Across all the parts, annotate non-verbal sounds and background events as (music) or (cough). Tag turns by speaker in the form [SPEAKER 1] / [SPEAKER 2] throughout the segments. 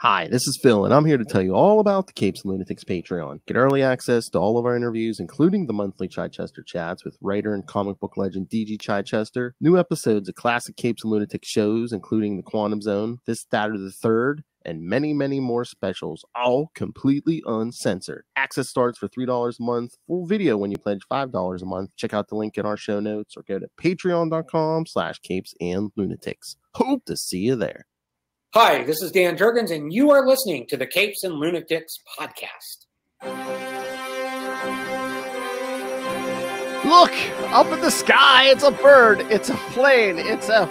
[SPEAKER 1] Hi, this is Phil, and I'm here to tell you all about the Capes and Lunatics Patreon. Get early access to all of our interviews, including the monthly Chichester chats with writer and comic book legend DG Chichester, new episodes of classic Capes and Lunatics shows, including The Quantum Zone, This, That, or the Third, and many, many more specials, all completely uncensored. Access starts for $3 a month, full video when you pledge $5 a month. Check out the link in our show notes or go to patreon.com slash capes and lunatics. Hope to see you there.
[SPEAKER 2] Hi, this is Dan Jurgens, and you are listening to the Capes and Lunatics podcast.
[SPEAKER 1] Look up in the sky. It's a bird. It's a plane. It's a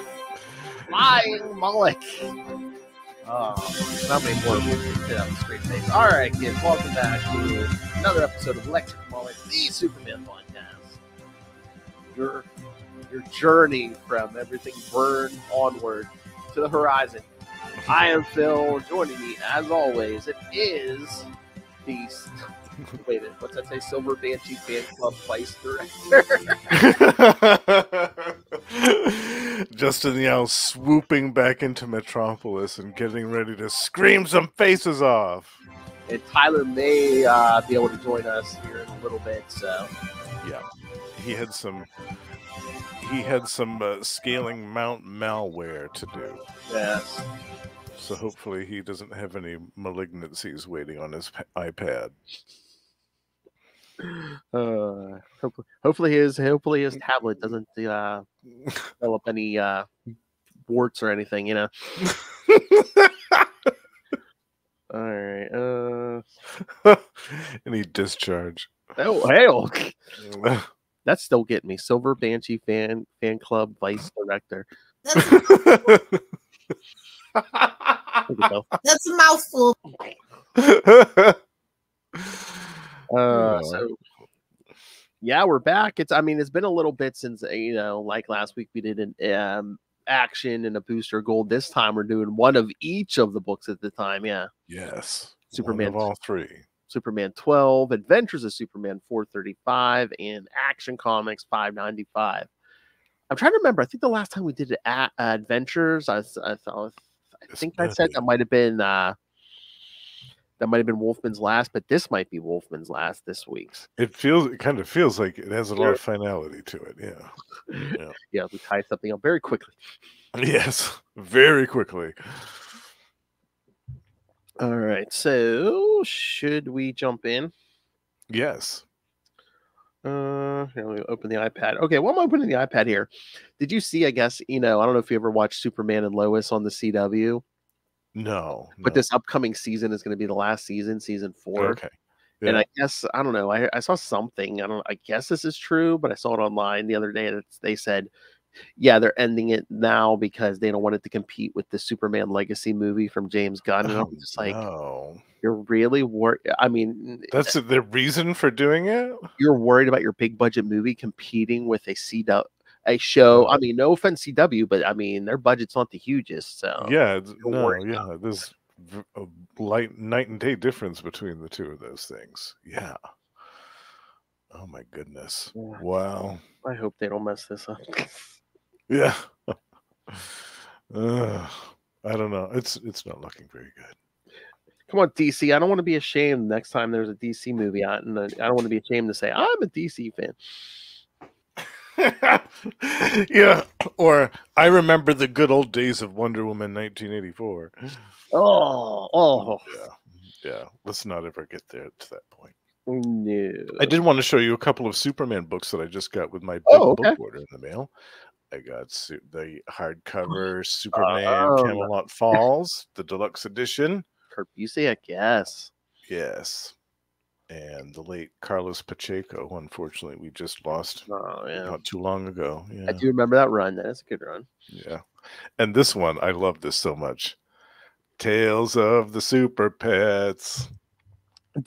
[SPEAKER 1] flying mullet. Oh, not many more straight face. All right, kids, welcome back to another episode of Electric Mullet, the Superman podcast. Your your journey from everything burned onward to the horizon. I am Phil. Joining me, as always, it is the (laughs) wait a minute. What's that say? Silver Banshee Fan Club Vice Director. (laughs)
[SPEAKER 3] Justin Yao swooping back into Metropolis and getting ready to scream some faces off.
[SPEAKER 1] and Tyler may uh, be able to join us here in a little bit. So
[SPEAKER 3] Yeah, he had some. He had some uh, scaling Mount malware to do,
[SPEAKER 1] yes,
[SPEAKER 3] so hopefully he doesn't have any malignancies waiting on his iPad.
[SPEAKER 1] uh, hopefully, hopefully his hopefully his tablet (laughs) doesn't uh, develop any uh, warts or anything. You know. All right. Uh, (laughs)
[SPEAKER 3] any discharge.
[SPEAKER 1] oh, hell. (laughs) That's still getting me. Silver Banshee fan fan club vice director.
[SPEAKER 4] That's,
[SPEAKER 1] There we go. (laughs)
[SPEAKER 4] that's a mouthful. (laughs)
[SPEAKER 1] Uh,
[SPEAKER 3] Yeah.
[SPEAKER 1] so yeah, we're back. It's I mean, it's been a little bit since uh, you know, like last week we did an um action and a booster gold. This time we're doing one of each of the books at the time. Yeah.
[SPEAKER 3] yes,
[SPEAKER 1] Superman
[SPEAKER 3] One of all three.
[SPEAKER 1] Superman 12, Adventures of Superman 435, and Action Comics 595. I'm trying to remember. I think the last time we did a- Adventures, I, s- I thought I think I said that might have been uh that might have been Wolfman's last, but this might be Wolfman's last this week's.
[SPEAKER 3] It feels. It kind of feels like it has a lot of finality to it. (laughs) Yeah.
[SPEAKER 1] Yeah, we tied something up very quickly.
[SPEAKER 3] Yes, very quickly.
[SPEAKER 1] All right, so should we jump in?
[SPEAKER 3] Yes.
[SPEAKER 1] Uh, here, let me open the iPad. Okay, well, I'm opening the iPad here. Did you see? I guess you know. I don't know if you ever watched Superman and Lois on the CW,
[SPEAKER 3] No.
[SPEAKER 1] but
[SPEAKER 3] no.
[SPEAKER 1] this upcoming season is going to be the last season, season four.
[SPEAKER 3] Okay.
[SPEAKER 1] And I guess I don't know. I, I saw something. I don't. I guess this is true, but I saw it online the other day. That they said, yeah, they're ending it now because they don't want it to compete with the Superman Legacy movie from James Gunn. And
[SPEAKER 3] Oh,
[SPEAKER 1] I'm just like,
[SPEAKER 3] no.
[SPEAKER 1] you're really wor I mean,
[SPEAKER 3] That's uh the reason for doing it.
[SPEAKER 1] you're worried about your big budget movie competing with a CW a show. I mean, no offense, CW, but I mean their budget's not the hugest. So
[SPEAKER 3] yeah. No. Yeah. There's a light night and day difference between the two of those things. Yeah. Oh my goodness.
[SPEAKER 1] Yeah.
[SPEAKER 3] Wow.
[SPEAKER 1] I hope they don't mess this up. (laughs)
[SPEAKER 3] Yeah. Ugh. I don't know. It's it's not looking very good.
[SPEAKER 1] Come on, DC. I don't want to be ashamed next time there's a DC movie out, and uh, I don't want to be ashamed to say I'm a DC fan. (laughs)
[SPEAKER 3] yeah. Or I remember the good old days of Wonder Woman 1984.
[SPEAKER 1] Oh, oh,
[SPEAKER 3] Yeah. Yeah. Let's not ever get there to that point.
[SPEAKER 1] no.
[SPEAKER 3] I did want to show you a couple of Superman books that I just got with my big
[SPEAKER 1] Oh, okay.
[SPEAKER 3] book order in the mail. I got su- the hardcover Superman
[SPEAKER 1] Oh.
[SPEAKER 3] Camelot Falls, the deluxe edition.
[SPEAKER 1] Kurt Busiek, yes.
[SPEAKER 3] Yes. And the late Carlos Pacheco, unfortunately, we just lost
[SPEAKER 1] Oh yeah.
[SPEAKER 3] not too long ago. Yeah.
[SPEAKER 1] I do remember that run. That's a good run.
[SPEAKER 3] Yeah. And this one, I love this so much. Tales of the Super Pets.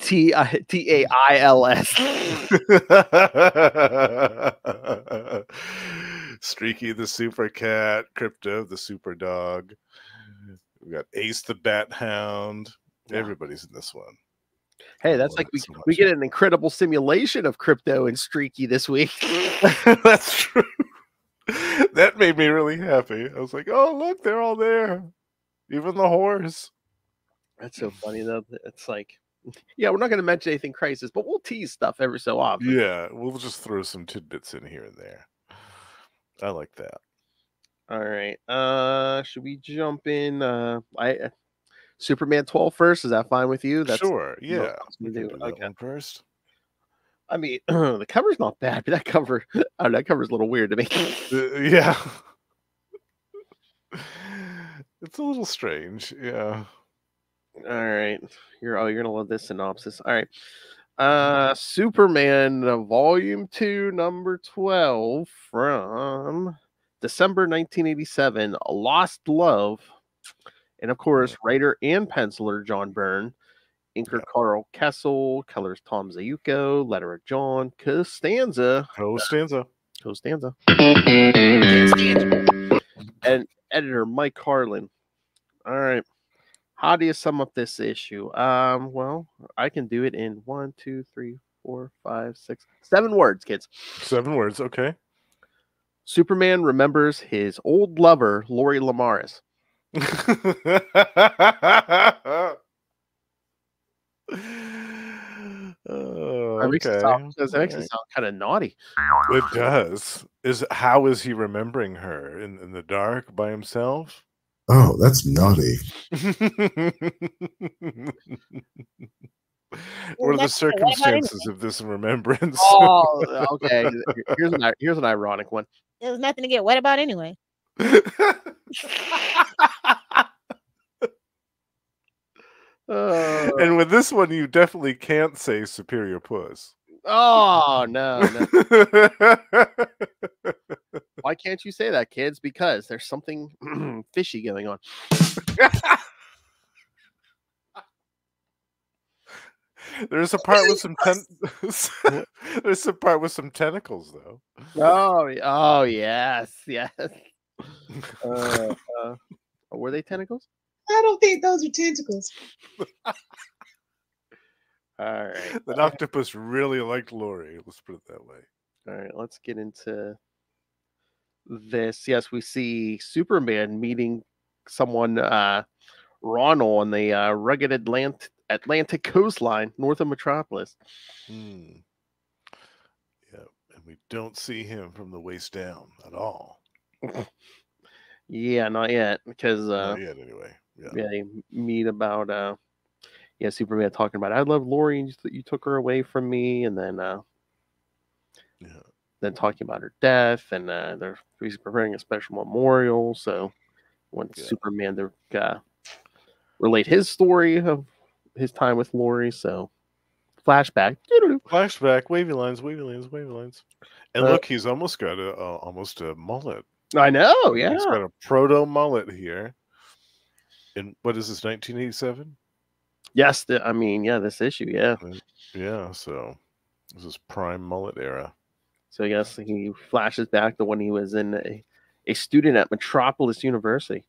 [SPEAKER 1] T I T A I L S. (laughs) (laughs) (laughs)
[SPEAKER 3] Streaky the Super Cat, Krypto the Super Dog. We got Ace the Bat Hound.
[SPEAKER 1] Yeah.
[SPEAKER 3] Everybody's in this one.
[SPEAKER 1] Hey, that's like we,
[SPEAKER 3] so
[SPEAKER 1] we get an incredible simulation of Krypto and streaky this week. (laughs)
[SPEAKER 3] That's true. That made me really happy. I was like, oh, look, they're all there. Even the horse.
[SPEAKER 1] That's so funny though. It's like, yeah, we're not going to mention anything crisis, but we'll tease stuff every so often.
[SPEAKER 3] Yeah, we'll just throw some tidbits in here and there. I like that.
[SPEAKER 1] All right. Uh, should we jump in? Uh, I uh, Superman 12 first. Is that fine with you? That's
[SPEAKER 3] sure. Yeah. we
[SPEAKER 1] what
[SPEAKER 3] can
[SPEAKER 1] we
[SPEAKER 3] do
[SPEAKER 1] do. Okay.
[SPEAKER 3] first.
[SPEAKER 1] I mean, (clears throat) the cover's not bad, but that cover, (laughs) I don't know, that cover's a little weird to me.
[SPEAKER 3] Uh, yeah. (laughs) it's a little strange. Yeah.
[SPEAKER 1] All right. You're oh, you're gonna love this synopsis. All right. Uh Superman uh, volume two, number 12 from December 1987, Lost Love. And of course, writer and penciler John Byrne, inker. Karl Kesel, colors Tom Ziuko, letterer John Costanza,
[SPEAKER 3] Costanza. (laughs)
[SPEAKER 1] Costanza, and editor Mike Carlin. All right. How do you sum up this issue? Um, well, I can do it in one, two, three, four, five, six, seven words, kids.
[SPEAKER 3] Seven words. Okay.
[SPEAKER 1] Superman remembers his old lover, Lori Lemaris. (laughs)
[SPEAKER 3] oh,
[SPEAKER 1] That makes it
[SPEAKER 3] okay.
[SPEAKER 1] sound, that makes it sound kind of naughty.
[SPEAKER 3] It does. Is how is he remembering her in, in the dark by himself?
[SPEAKER 4] Oh, that's naughty. (laughs)
[SPEAKER 3] what are the
[SPEAKER 5] that's- what about
[SPEAKER 3] circumstances of this remembrance?
[SPEAKER 1] Oh, (laughs) okay. Here's an here's an ironic one.
[SPEAKER 5] There was nothing to get wet about anyway. (laughs)
[SPEAKER 1] Uh,
[SPEAKER 3] and with this one, you definitely can't say superior puss.
[SPEAKER 1] Oh no, no. (laughs) Why can't you say that, kids? Because there's something (clears throat) fishy going on. (laughs)
[SPEAKER 3] There's a part with some ten- (laughs) there's a part with some tentacles though.
[SPEAKER 1] Oh, oh yes, yes. Uh, uh, were they tentacles?
[SPEAKER 6] I don't think those are tentacles.
[SPEAKER 1] All right,
[SPEAKER 3] The octopus really liked Lori. Let's put it that way.
[SPEAKER 1] all right. Let's get into this. Yes, we see Superman meeting someone, uh, Ronald, on the uh, rugged Atlant- Atlantic coastline north of Metropolis.
[SPEAKER 3] Hmm. Yeah, and we don't see him from the waist down at all. (laughs)
[SPEAKER 1] Yeah, not yet, because uh,
[SPEAKER 3] Not yet, anyway. Yeah.
[SPEAKER 1] yeah, they meet about uh, yeah, Superman talking about I love Lori, and you, you took her away from me, and then uh,
[SPEAKER 3] Yeah.
[SPEAKER 1] then talking about her death, and uh, they're he's preparing a special memorial. So, when
[SPEAKER 3] Yeah.
[SPEAKER 1] Superman to uh, relate his story of his time with Lori. So, flashback.
[SPEAKER 3] Flashback, wavy lines, wavy lines, wavy lines. And
[SPEAKER 1] Uh,
[SPEAKER 3] look, he's almost got a uh, almost a mullet.
[SPEAKER 1] I know. Yeah.
[SPEAKER 3] He's got a proto mullet here. In what is this, 1987?
[SPEAKER 1] Yes. The, I mean, yeah. This issue. Yeah.
[SPEAKER 3] Yeah, so this is prime mullet era.
[SPEAKER 1] So I guess he flashes back to when he was in a, a student at Metropolis University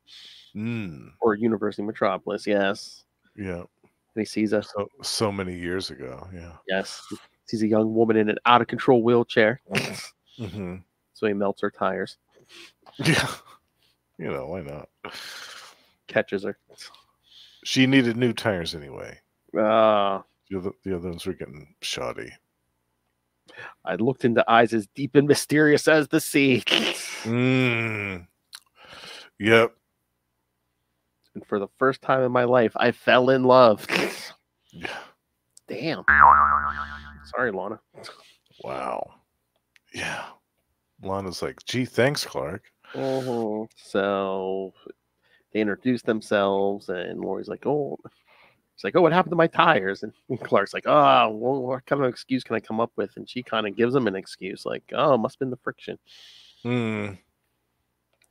[SPEAKER 3] Mm,
[SPEAKER 1] or University Metropolis. Yes.
[SPEAKER 3] yeah,
[SPEAKER 1] And he sees us
[SPEAKER 3] so so many years ago. Yeah.
[SPEAKER 1] yes, he sees a young woman in an out of control wheelchair.
[SPEAKER 3] hmm
[SPEAKER 1] So he melts her tires, (laughs)
[SPEAKER 3] Yeah. You know, why not?
[SPEAKER 1] catches her.
[SPEAKER 3] She needed new tires anyway.
[SPEAKER 1] Uh,
[SPEAKER 3] The other, the other ones were getting shoddy.
[SPEAKER 1] I looked into eyes as deep and mysterious as the sea.
[SPEAKER 3] Mm. Yep.
[SPEAKER 1] and for the first time in my life, I fell in love.
[SPEAKER 3] Yeah.
[SPEAKER 1] Damn. Sorry, Lana.
[SPEAKER 3] Wow. Yeah. Lana's like, gee, thanks, Clark.
[SPEAKER 1] Mhm. So they introduce themselves, and Lori's like, "Oh, it's like, oh, what happened to my tires?" And (laughs) Clark's like, "Oh, well, what kind of excuse can I come up with?" And she kind of gives him an excuse, like, "Oh, must have been the friction."
[SPEAKER 3] Hmm.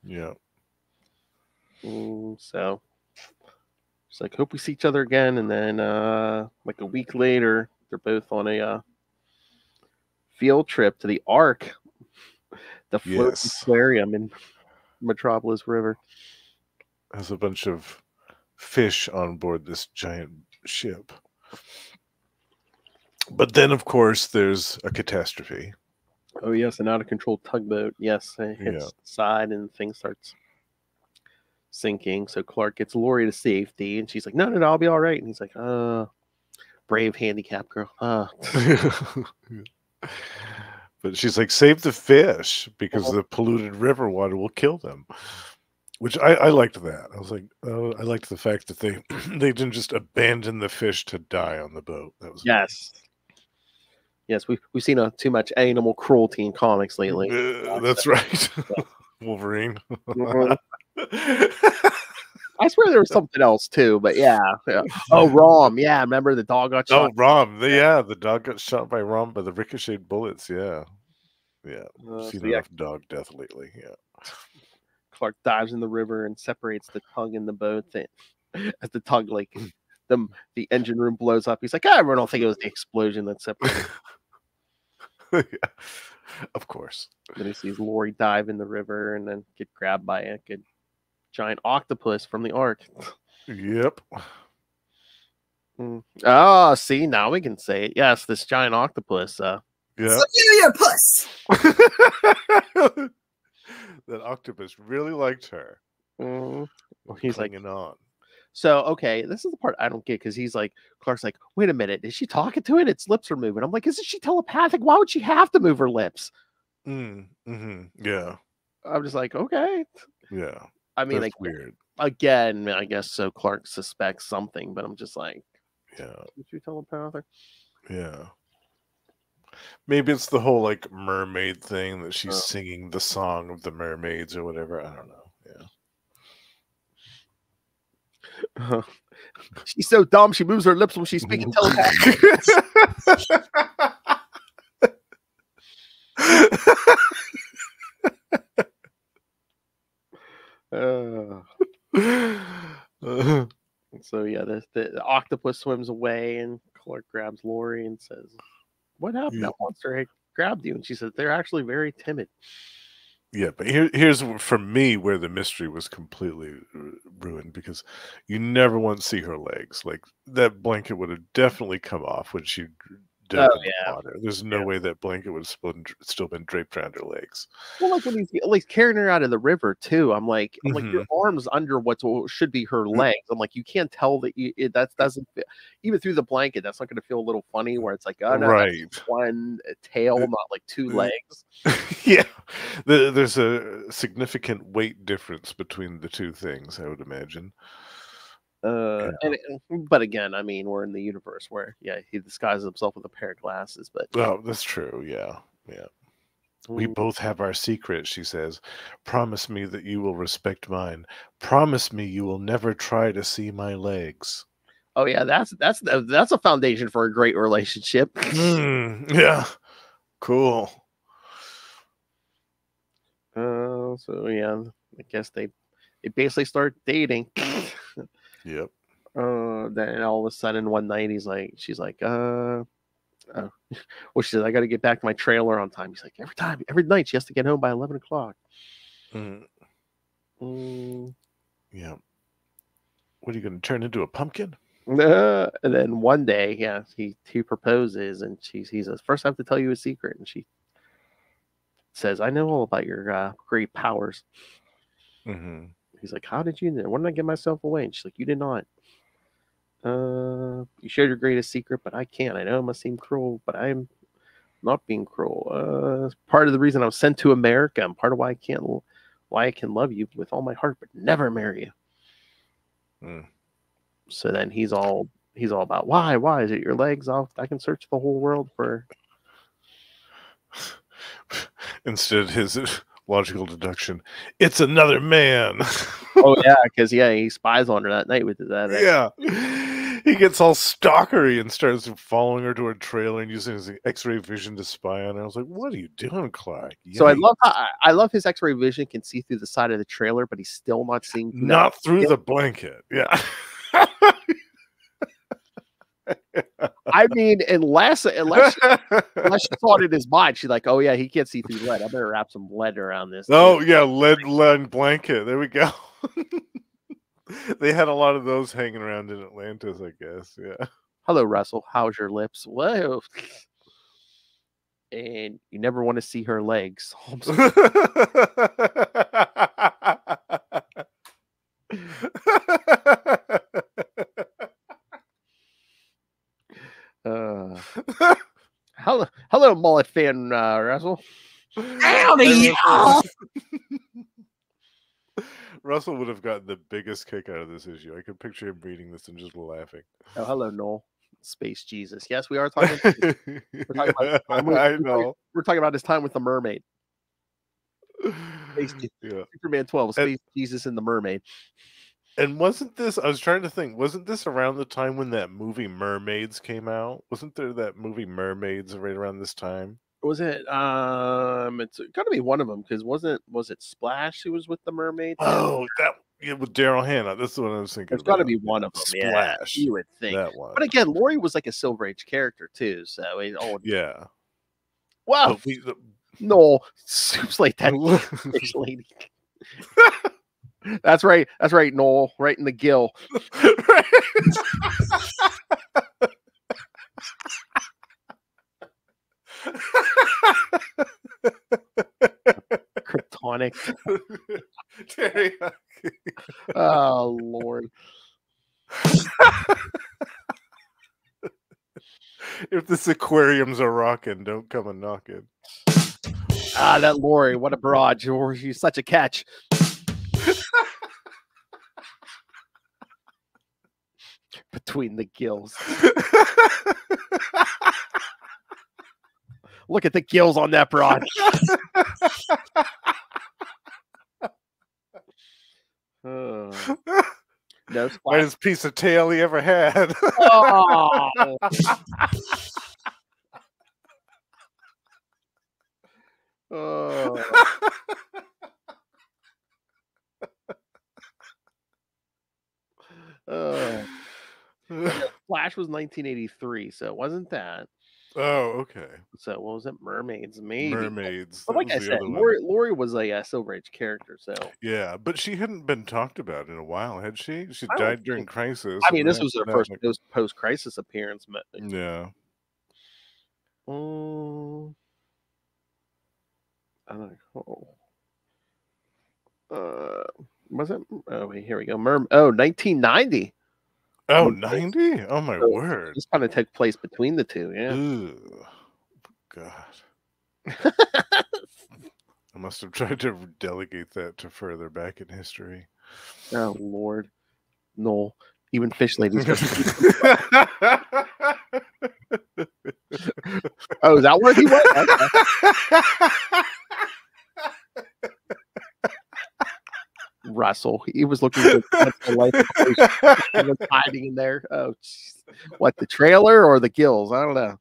[SPEAKER 3] Yeah.
[SPEAKER 1] Mm, so she's like, "Hope we see each other again." And then, uh, like a week later, they're both on a uh, field trip to the Ark, the floating
[SPEAKER 3] Yes.
[SPEAKER 1] aquarium in Metropolis River.
[SPEAKER 3] Has a bunch of fish on board this giant ship. But then, of course, there's a catastrophe.
[SPEAKER 1] Oh yes, an out of control tugboat. Yes, it hits
[SPEAKER 3] Yeah.
[SPEAKER 1] the side and thing starts sinking. So Clark gets Lori to safety, and she's like, "No, no, no, I'll be all right." And he's like, "Uh, brave handicap girl." Uh, (laughs)
[SPEAKER 3] but she's like, save the fish because
[SPEAKER 1] Uh-huh.
[SPEAKER 3] the polluted river water will kill them. Which I, I liked that. I was like, oh, I liked the fact that they (clears throat) they didn't just abandon the fish to die on the boat. That was
[SPEAKER 1] yes, yes, we've we've seen uh, too much animal cruelty in comics lately.
[SPEAKER 3] Uh, that's right. (laughs) (laughs) Wolverine.
[SPEAKER 1] Mhm. (laughs) I swear there was something else too, but yeah. yeah. Oh, Rom, yeah. Remember the dog got shot. oh.
[SPEAKER 3] Rom. the- Yeah, the dog got shot by Rom by the ricocheted bullets. Yeah, yeah.
[SPEAKER 1] Uh,
[SPEAKER 3] Seen
[SPEAKER 1] so yeah,
[SPEAKER 3] enough dog death lately. Yeah.
[SPEAKER 1] Clark dives in the river and separates the tug and the boat. That, (laughs) as the tug, like the the engine room blows up, he's like, "Ah, I don't think it was the (laughs) explosion that separated." (laughs)
[SPEAKER 3] yeah. Of course.
[SPEAKER 1] then he sees Lori dive in the river and then get grabbed by a good giant octopus from the ark.
[SPEAKER 3] Yep.
[SPEAKER 1] Mm. Oh, see, now we can say it. Yes, this giant octopus. Uh,
[SPEAKER 3] Yeah.
[SPEAKER 6] Familiar puss.
[SPEAKER 3] That octopus really liked her.
[SPEAKER 1] mm,
[SPEAKER 3] and
[SPEAKER 1] He's like-
[SPEAKER 3] on.
[SPEAKER 1] So okay, this is the part I don't get because he's like, Clark's like, wait a minute, is she talking to it? Its lips are moving. I'm like, isn't she telepathic? Why would she have to move her lips?
[SPEAKER 3] Mm, hmm Yeah.
[SPEAKER 1] I'm just like, okay.
[SPEAKER 3] Yeah.
[SPEAKER 1] I mean, like
[SPEAKER 3] weird.
[SPEAKER 1] again, I guess so. Clark suspects something, but I'm just like,
[SPEAKER 3] Yeah.
[SPEAKER 1] is she telepathic?
[SPEAKER 3] Yeah. Maybe it's the whole like mermaid thing that she's
[SPEAKER 1] Oh.
[SPEAKER 3] singing the song of the mermaids or whatever. I don't know. Yeah.
[SPEAKER 1] she's so dumb. She moves her lips when she's speaking (laughs) telepathic. Uh, (laughs)
[SPEAKER 3] Uh, (laughs)
[SPEAKER 1] so yeah, the, the, the octopus swims away, and Clark grabs Lori and says, "What happened? That monster had grabbed you." And she said, "They're actually very timid."
[SPEAKER 3] yeah, but here, here's for me where the mystery was completely ru- ruined because you never once see her legs. Like that blanket would have definitely come off when she
[SPEAKER 1] Oh,
[SPEAKER 3] in the
[SPEAKER 1] yeah.
[SPEAKER 3] There's no way that blanket would have still been, draped around her legs.
[SPEAKER 1] Well, like when he's like carrying her out of the river too. I'm like, I'm like your
[SPEAKER 3] Mm-hmm.
[SPEAKER 1] arms under what should be
[SPEAKER 3] Mm.
[SPEAKER 1] her legs. I'm like, you can't tell that you, it, that doesn't even through the blanket. That's not going to feel a little funny where it's like, oh no,
[SPEAKER 3] right.
[SPEAKER 1] one tail,
[SPEAKER 3] Uh,
[SPEAKER 1] not like two legs. (laughs)
[SPEAKER 3] yeah, the, there's a significant weight difference between the two things. I would imagine.
[SPEAKER 1] Uh, and but again, I mean, we're in the universe where yeah, he disguises himself with a pair of glasses, but
[SPEAKER 3] Oh, that's true. Yeah, yeah. We
[SPEAKER 1] Mm,
[SPEAKER 3] both have our secrets, she says. Promise me that you will respect mine. Promise me you will never try to see my legs.
[SPEAKER 1] oh yeah, that's that's that's a foundation for a great relationship.
[SPEAKER 3] Mm, yeah, cool.
[SPEAKER 1] Uh, so yeah, I guess they they basically start dating. (laughs)
[SPEAKER 3] Yep.
[SPEAKER 1] uh then all of a sudden one night he's like she's like uh oh. (laughs) well she says i gotta get back to my trailer on time he's like every time every night she has to get home by 11 o'clock
[SPEAKER 3] Mm,
[SPEAKER 1] mm.
[SPEAKER 3] yeah. What are you going to turn into a pumpkin?
[SPEAKER 1] uh, and then one day yeah he he proposes and she he says first i have to tell you a secret and she says i know all about your uh, great powers
[SPEAKER 3] hmm
[SPEAKER 1] he's like how did you know? When did i get myself away? And she's like you did not. Uh you shared your greatest secret but i can't. I know it must seem cruel but i'm not being cruel. Uh part of the reason i was sent to america and part of why i can't why i can love you with all my heart but never marry you.
[SPEAKER 3] Mm.
[SPEAKER 1] so then he's all he's all about why? Why? Is it your legs off? I can search the whole world for (laughs)
[SPEAKER 3] Instead, his logical deduction, it's another man. (laughs)
[SPEAKER 1] oh yeah because yeah he spies on her that night with that
[SPEAKER 3] yeah. He gets all stalkery and starts following her to her trailer and using his X-ray vision to spy on her. I was like, "What are you doing, Clark?"
[SPEAKER 1] so i love how, I- love his x-ray vision can see through the side of the trailer but he's still not seeing
[SPEAKER 3] not through the blanket. Yeah. (laughs)
[SPEAKER 1] I mean, unless unless unless she thought in his mind, she's like, "Oh yeah, he can't see through lead. I better wrap some lead around this."
[SPEAKER 3] oh yeah, lead lead blanket. There we go. (laughs) they had a lot of those hanging around in Atlantis, I guess. Yeah.
[SPEAKER 1] hello, Russell. How's your lips? Whoa. And you never want to see her legs. (laughs) (laughs) I'm mullet fan, uh, Russell?
[SPEAKER 2] Howdy,
[SPEAKER 3] Hey,
[SPEAKER 2] y'all.
[SPEAKER 3] Russell would have gotten the biggest kick out of this issue. I could picture him reading this and just laughing.
[SPEAKER 1] Oh, hello, Noel. Space Jesus. Yes, we are talking. talking about- (laughs) I'm with-
[SPEAKER 3] I
[SPEAKER 1] we're talking-
[SPEAKER 3] know.
[SPEAKER 1] we're talking about his time with the mermaid. (laughs) Space
[SPEAKER 3] Yeah.
[SPEAKER 1] Superman 12,
[SPEAKER 3] And-
[SPEAKER 1] Space Jesus and the Mermaid.
[SPEAKER 3] And wasn't this? I was trying to think. Wasn't this around the time when that movie Mermaids came out? Wasn't there that movie Mermaids right around this time?
[SPEAKER 1] Was it? Um, it's got to be one of them because wasn't was it Splash who was with the mermaid?
[SPEAKER 3] Oh, that yeah, with Daryl Hannah. That's one I was thinking.
[SPEAKER 1] There's got to be one of them. Yeah,
[SPEAKER 3] Splash.
[SPEAKER 1] you would think.
[SPEAKER 3] that one.
[SPEAKER 1] But again, Lori was like a Silver Age character too. So it, oh
[SPEAKER 3] yeah.
[SPEAKER 1] wow,
[SPEAKER 3] But we- the-
[SPEAKER 1] no, (laughs) seems like that (laughs) lady. (laughs) That's right. That's right, Noel. Right in the gill. Kryptonic.
[SPEAKER 3] Teriyaki.
[SPEAKER 1] Oh Lord.
[SPEAKER 3] if this aquarium's a rockin', don't come a knocking.
[SPEAKER 1] Ah, that Lori. What a broad. You're- She's such a catch. (laughs) Between the gills. (laughs) Look at the gills on that broad. (laughs) Oh, no
[SPEAKER 3] piece of tail he ever had.
[SPEAKER 1] Oh. Oh. Oh. (laughs) Splash was 1983, so it wasn't that.
[SPEAKER 3] oh, okay.
[SPEAKER 1] So what was it? Mermaids, maybe.
[SPEAKER 3] Mermaids.
[SPEAKER 1] But like I said. Lori, Lori was a uh, Silver Age character, so
[SPEAKER 3] Yeah, but she hadn't been talked about in a while, had she? She died during
[SPEAKER 1] think-
[SPEAKER 3] Crisis.
[SPEAKER 1] I mean, this was her first
[SPEAKER 3] ma-
[SPEAKER 1] post crisis appearance. But
[SPEAKER 3] Yeah.
[SPEAKER 1] um, I don't know. Uh, was it? Oh, wait, here we go. Merm. Oh, 1990.
[SPEAKER 3] Oh, 90? Oh, my
[SPEAKER 1] So,
[SPEAKER 3] word.
[SPEAKER 1] This kind of took place between the two. Yeah.
[SPEAKER 3] Ugh. God. (laughs) I must have tried to delegate that to further back in history.
[SPEAKER 1] oh Lord, no. Even fish ladies. (laughs) oh, is that where he went? (laughs) Russell. He was looking for the life. (laughs) He was hiding in there. Oh, jeez. what the trailer or the gills? I don't know.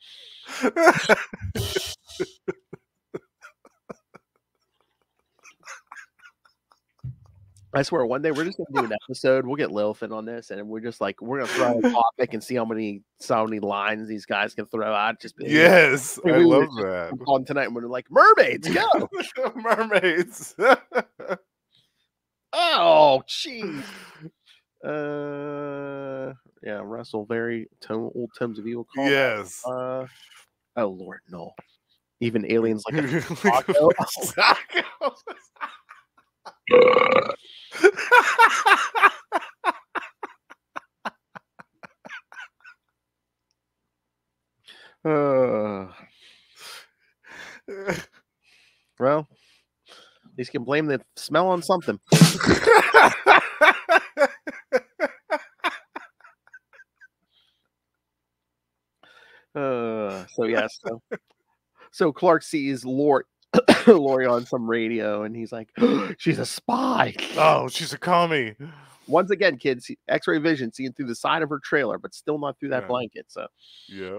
[SPEAKER 1] I swear, one day we're just gonna do an episode. We'll get Lilfin on this, and we're just like we're gonna throw a (laughs) topic and see how many so many lines these guys can throw out. Just be
[SPEAKER 3] yes, I
[SPEAKER 1] were
[SPEAKER 3] love that.
[SPEAKER 1] on tonight, and we're like mermaids, go! (laughs)
[SPEAKER 3] Mermaids.
[SPEAKER 1] Oh, jeez. (laughs) Uh, yeah, Russell, very tone, old Tomes of Evil. Call
[SPEAKER 3] yes.
[SPEAKER 1] Uh, oh Lord, no. Even aliens like a (laughs)
[SPEAKER 3] Like a
[SPEAKER 1] taco. (laughs)
[SPEAKER 3] taco.
[SPEAKER 1] Uh, well, you can blame the smell on something. (laughs) Uh, so yes. so, so Clark sees Lori, (coughs) Lori on some radio, and he's like, (gasps) "She's a spy."
[SPEAKER 3] oh, she's a commie.
[SPEAKER 1] Once again, kids, X-ray vision seeing through the side of her trailer, but still not through that
[SPEAKER 3] Yeah.
[SPEAKER 1] blanket. So,
[SPEAKER 3] yeah.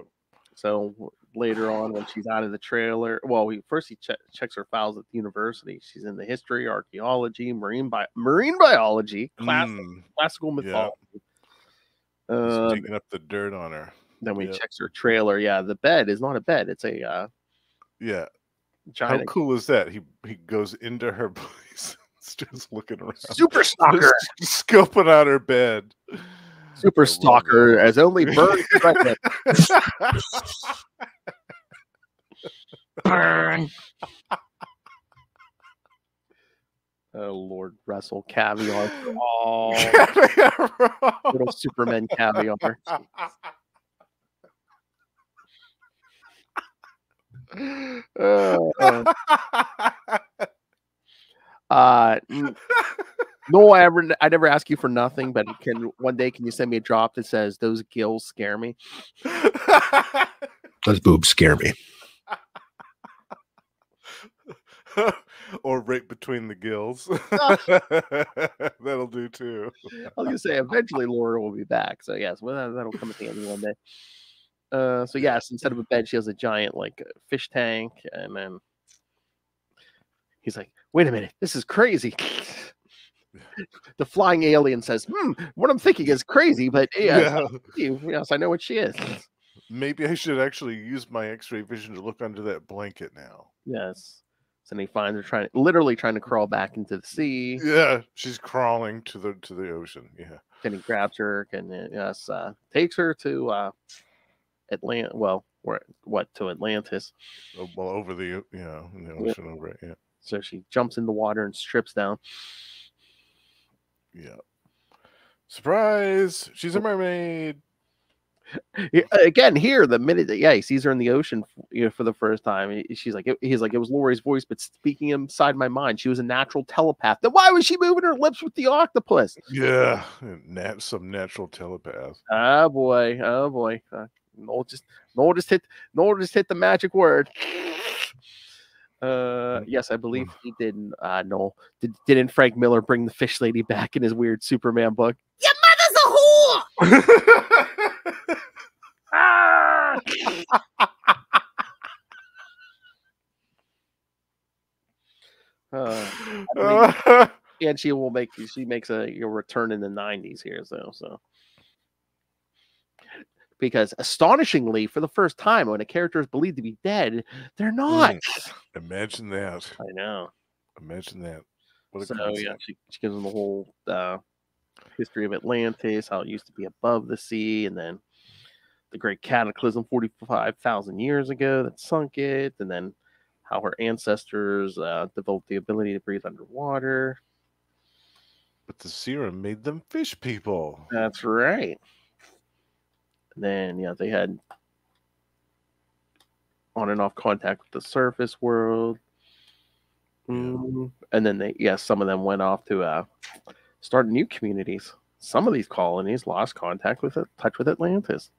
[SPEAKER 1] so later on, when she's out of the trailer, well, we first he che- checks her files at the university. She's in the history, archaeology, marine bi- marine biology, class-
[SPEAKER 3] Mm,
[SPEAKER 1] classical
[SPEAKER 3] yeah.
[SPEAKER 1] mythology.
[SPEAKER 3] just
[SPEAKER 1] Uh,
[SPEAKER 3] digging up the dirt on her.
[SPEAKER 1] then we
[SPEAKER 3] yeah.
[SPEAKER 1] checks her trailer. Yeah, the bed is not a bed; it's a uh,
[SPEAKER 3] Yeah. How cool is that? He he goes into her (laughs) place, (laughs) just looking around,
[SPEAKER 1] super stalker.
[SPEAKER 3] just (laughs) scoping out her bed.
[SPEAKER 1] Super stalker, as only birds. Burn. Oh Lord, Russell caviar (laughs) for all little Superman caviar. (laughs) Uh, uh, uh, no, I ever, I never ask you for nothing, but can one day can you send me a drop that says those gills scare me?
[SPEAKER 7] Those boobs scare me. (laughs)
[SPEAKER 3] or right between the gills. (laughs) That'll do too.
[SPEAKER 1] I was gonna say eventually Laura will be back, so yes, well that, that'll come at the end of one day. Uh, so yes, instead of a bed, she has a giant like fish tank, and then he's like, "Wait a minute, this is crazy." (laughs) the flying alien says, "Hmm, what I'm thinking is crazy, but yeah, you. yes, I know what she is."
[SPEAKER 3] Maybe I should actually use my X-ray vision to look under that blanket now.
[SPEAKER 1] Yes. Then he finds her trying, literally trying to crawl back into the sea.
[SPEAKER 3] Yeah, she's crawling to the to the ocean. Yeah.
[SPEAKER 1] Then he grabs her and yes, uh, takes her to uh, Atlant. Well, where what to Atlantis?
[SPEAKER 3] Oh, Well, over the you know in the
[SPEAKER 1] Yeah.
[SPEAKER 3] ocean over it. Yeah.
[SPEAKER 1] So she jumps in the water and strips down.
[SPEAKER 3] Yeah. Surprise! She's a mermaid.
[SPEAKER 1] Yeah, Again, here the minute that yeah he sees her in the ocean, you know, for the first time, he- she's like, he's like, it was Lori's voice, but speaking inside my mind, she was a natural telepath. Then why was she moving her lips with the octopus?
[SPEAKER 3] Yeah, nat- some natural telepath.
[SPEAKER 1] Oh boy, oh boy. Uh, Noel just Noel just hit Noel just hit the magic word. Uh yes, I believe he did uh Noel. Did didn't Frank Miller bring the fish lady back in his weird Superman book?
[SPEAKER 5] Your mother's a whore. (laughs)
[SPEAKER 1] Ah! (laughs) Uh, believe- (laughs) and she will make she makes a your return in the 90s here so so because astonishingly for the first time when a character is believed to be dead they're not
[SPEAKER 3] Imagine that.
[SPEAKER 1] i know
[SPEAKER 3] Imagine that. What a
[SPEAKER 1] so yeah she, she gives them the whole uh history of atlantis how it used to be above the sea and then the great cataclysm 45,000 years ago that sunk it and then how her ancestors uh, developed the ability to breathe underwater
[SPEAKER 3] But the serum made them fish people.
[SPEAKER 1] That's right. And then yeah, they had on and off contact with the surface world. Mm, And then they yeah, some of them went off to uh start new communities. Some of these colonies lost contact with touch with Atlantis.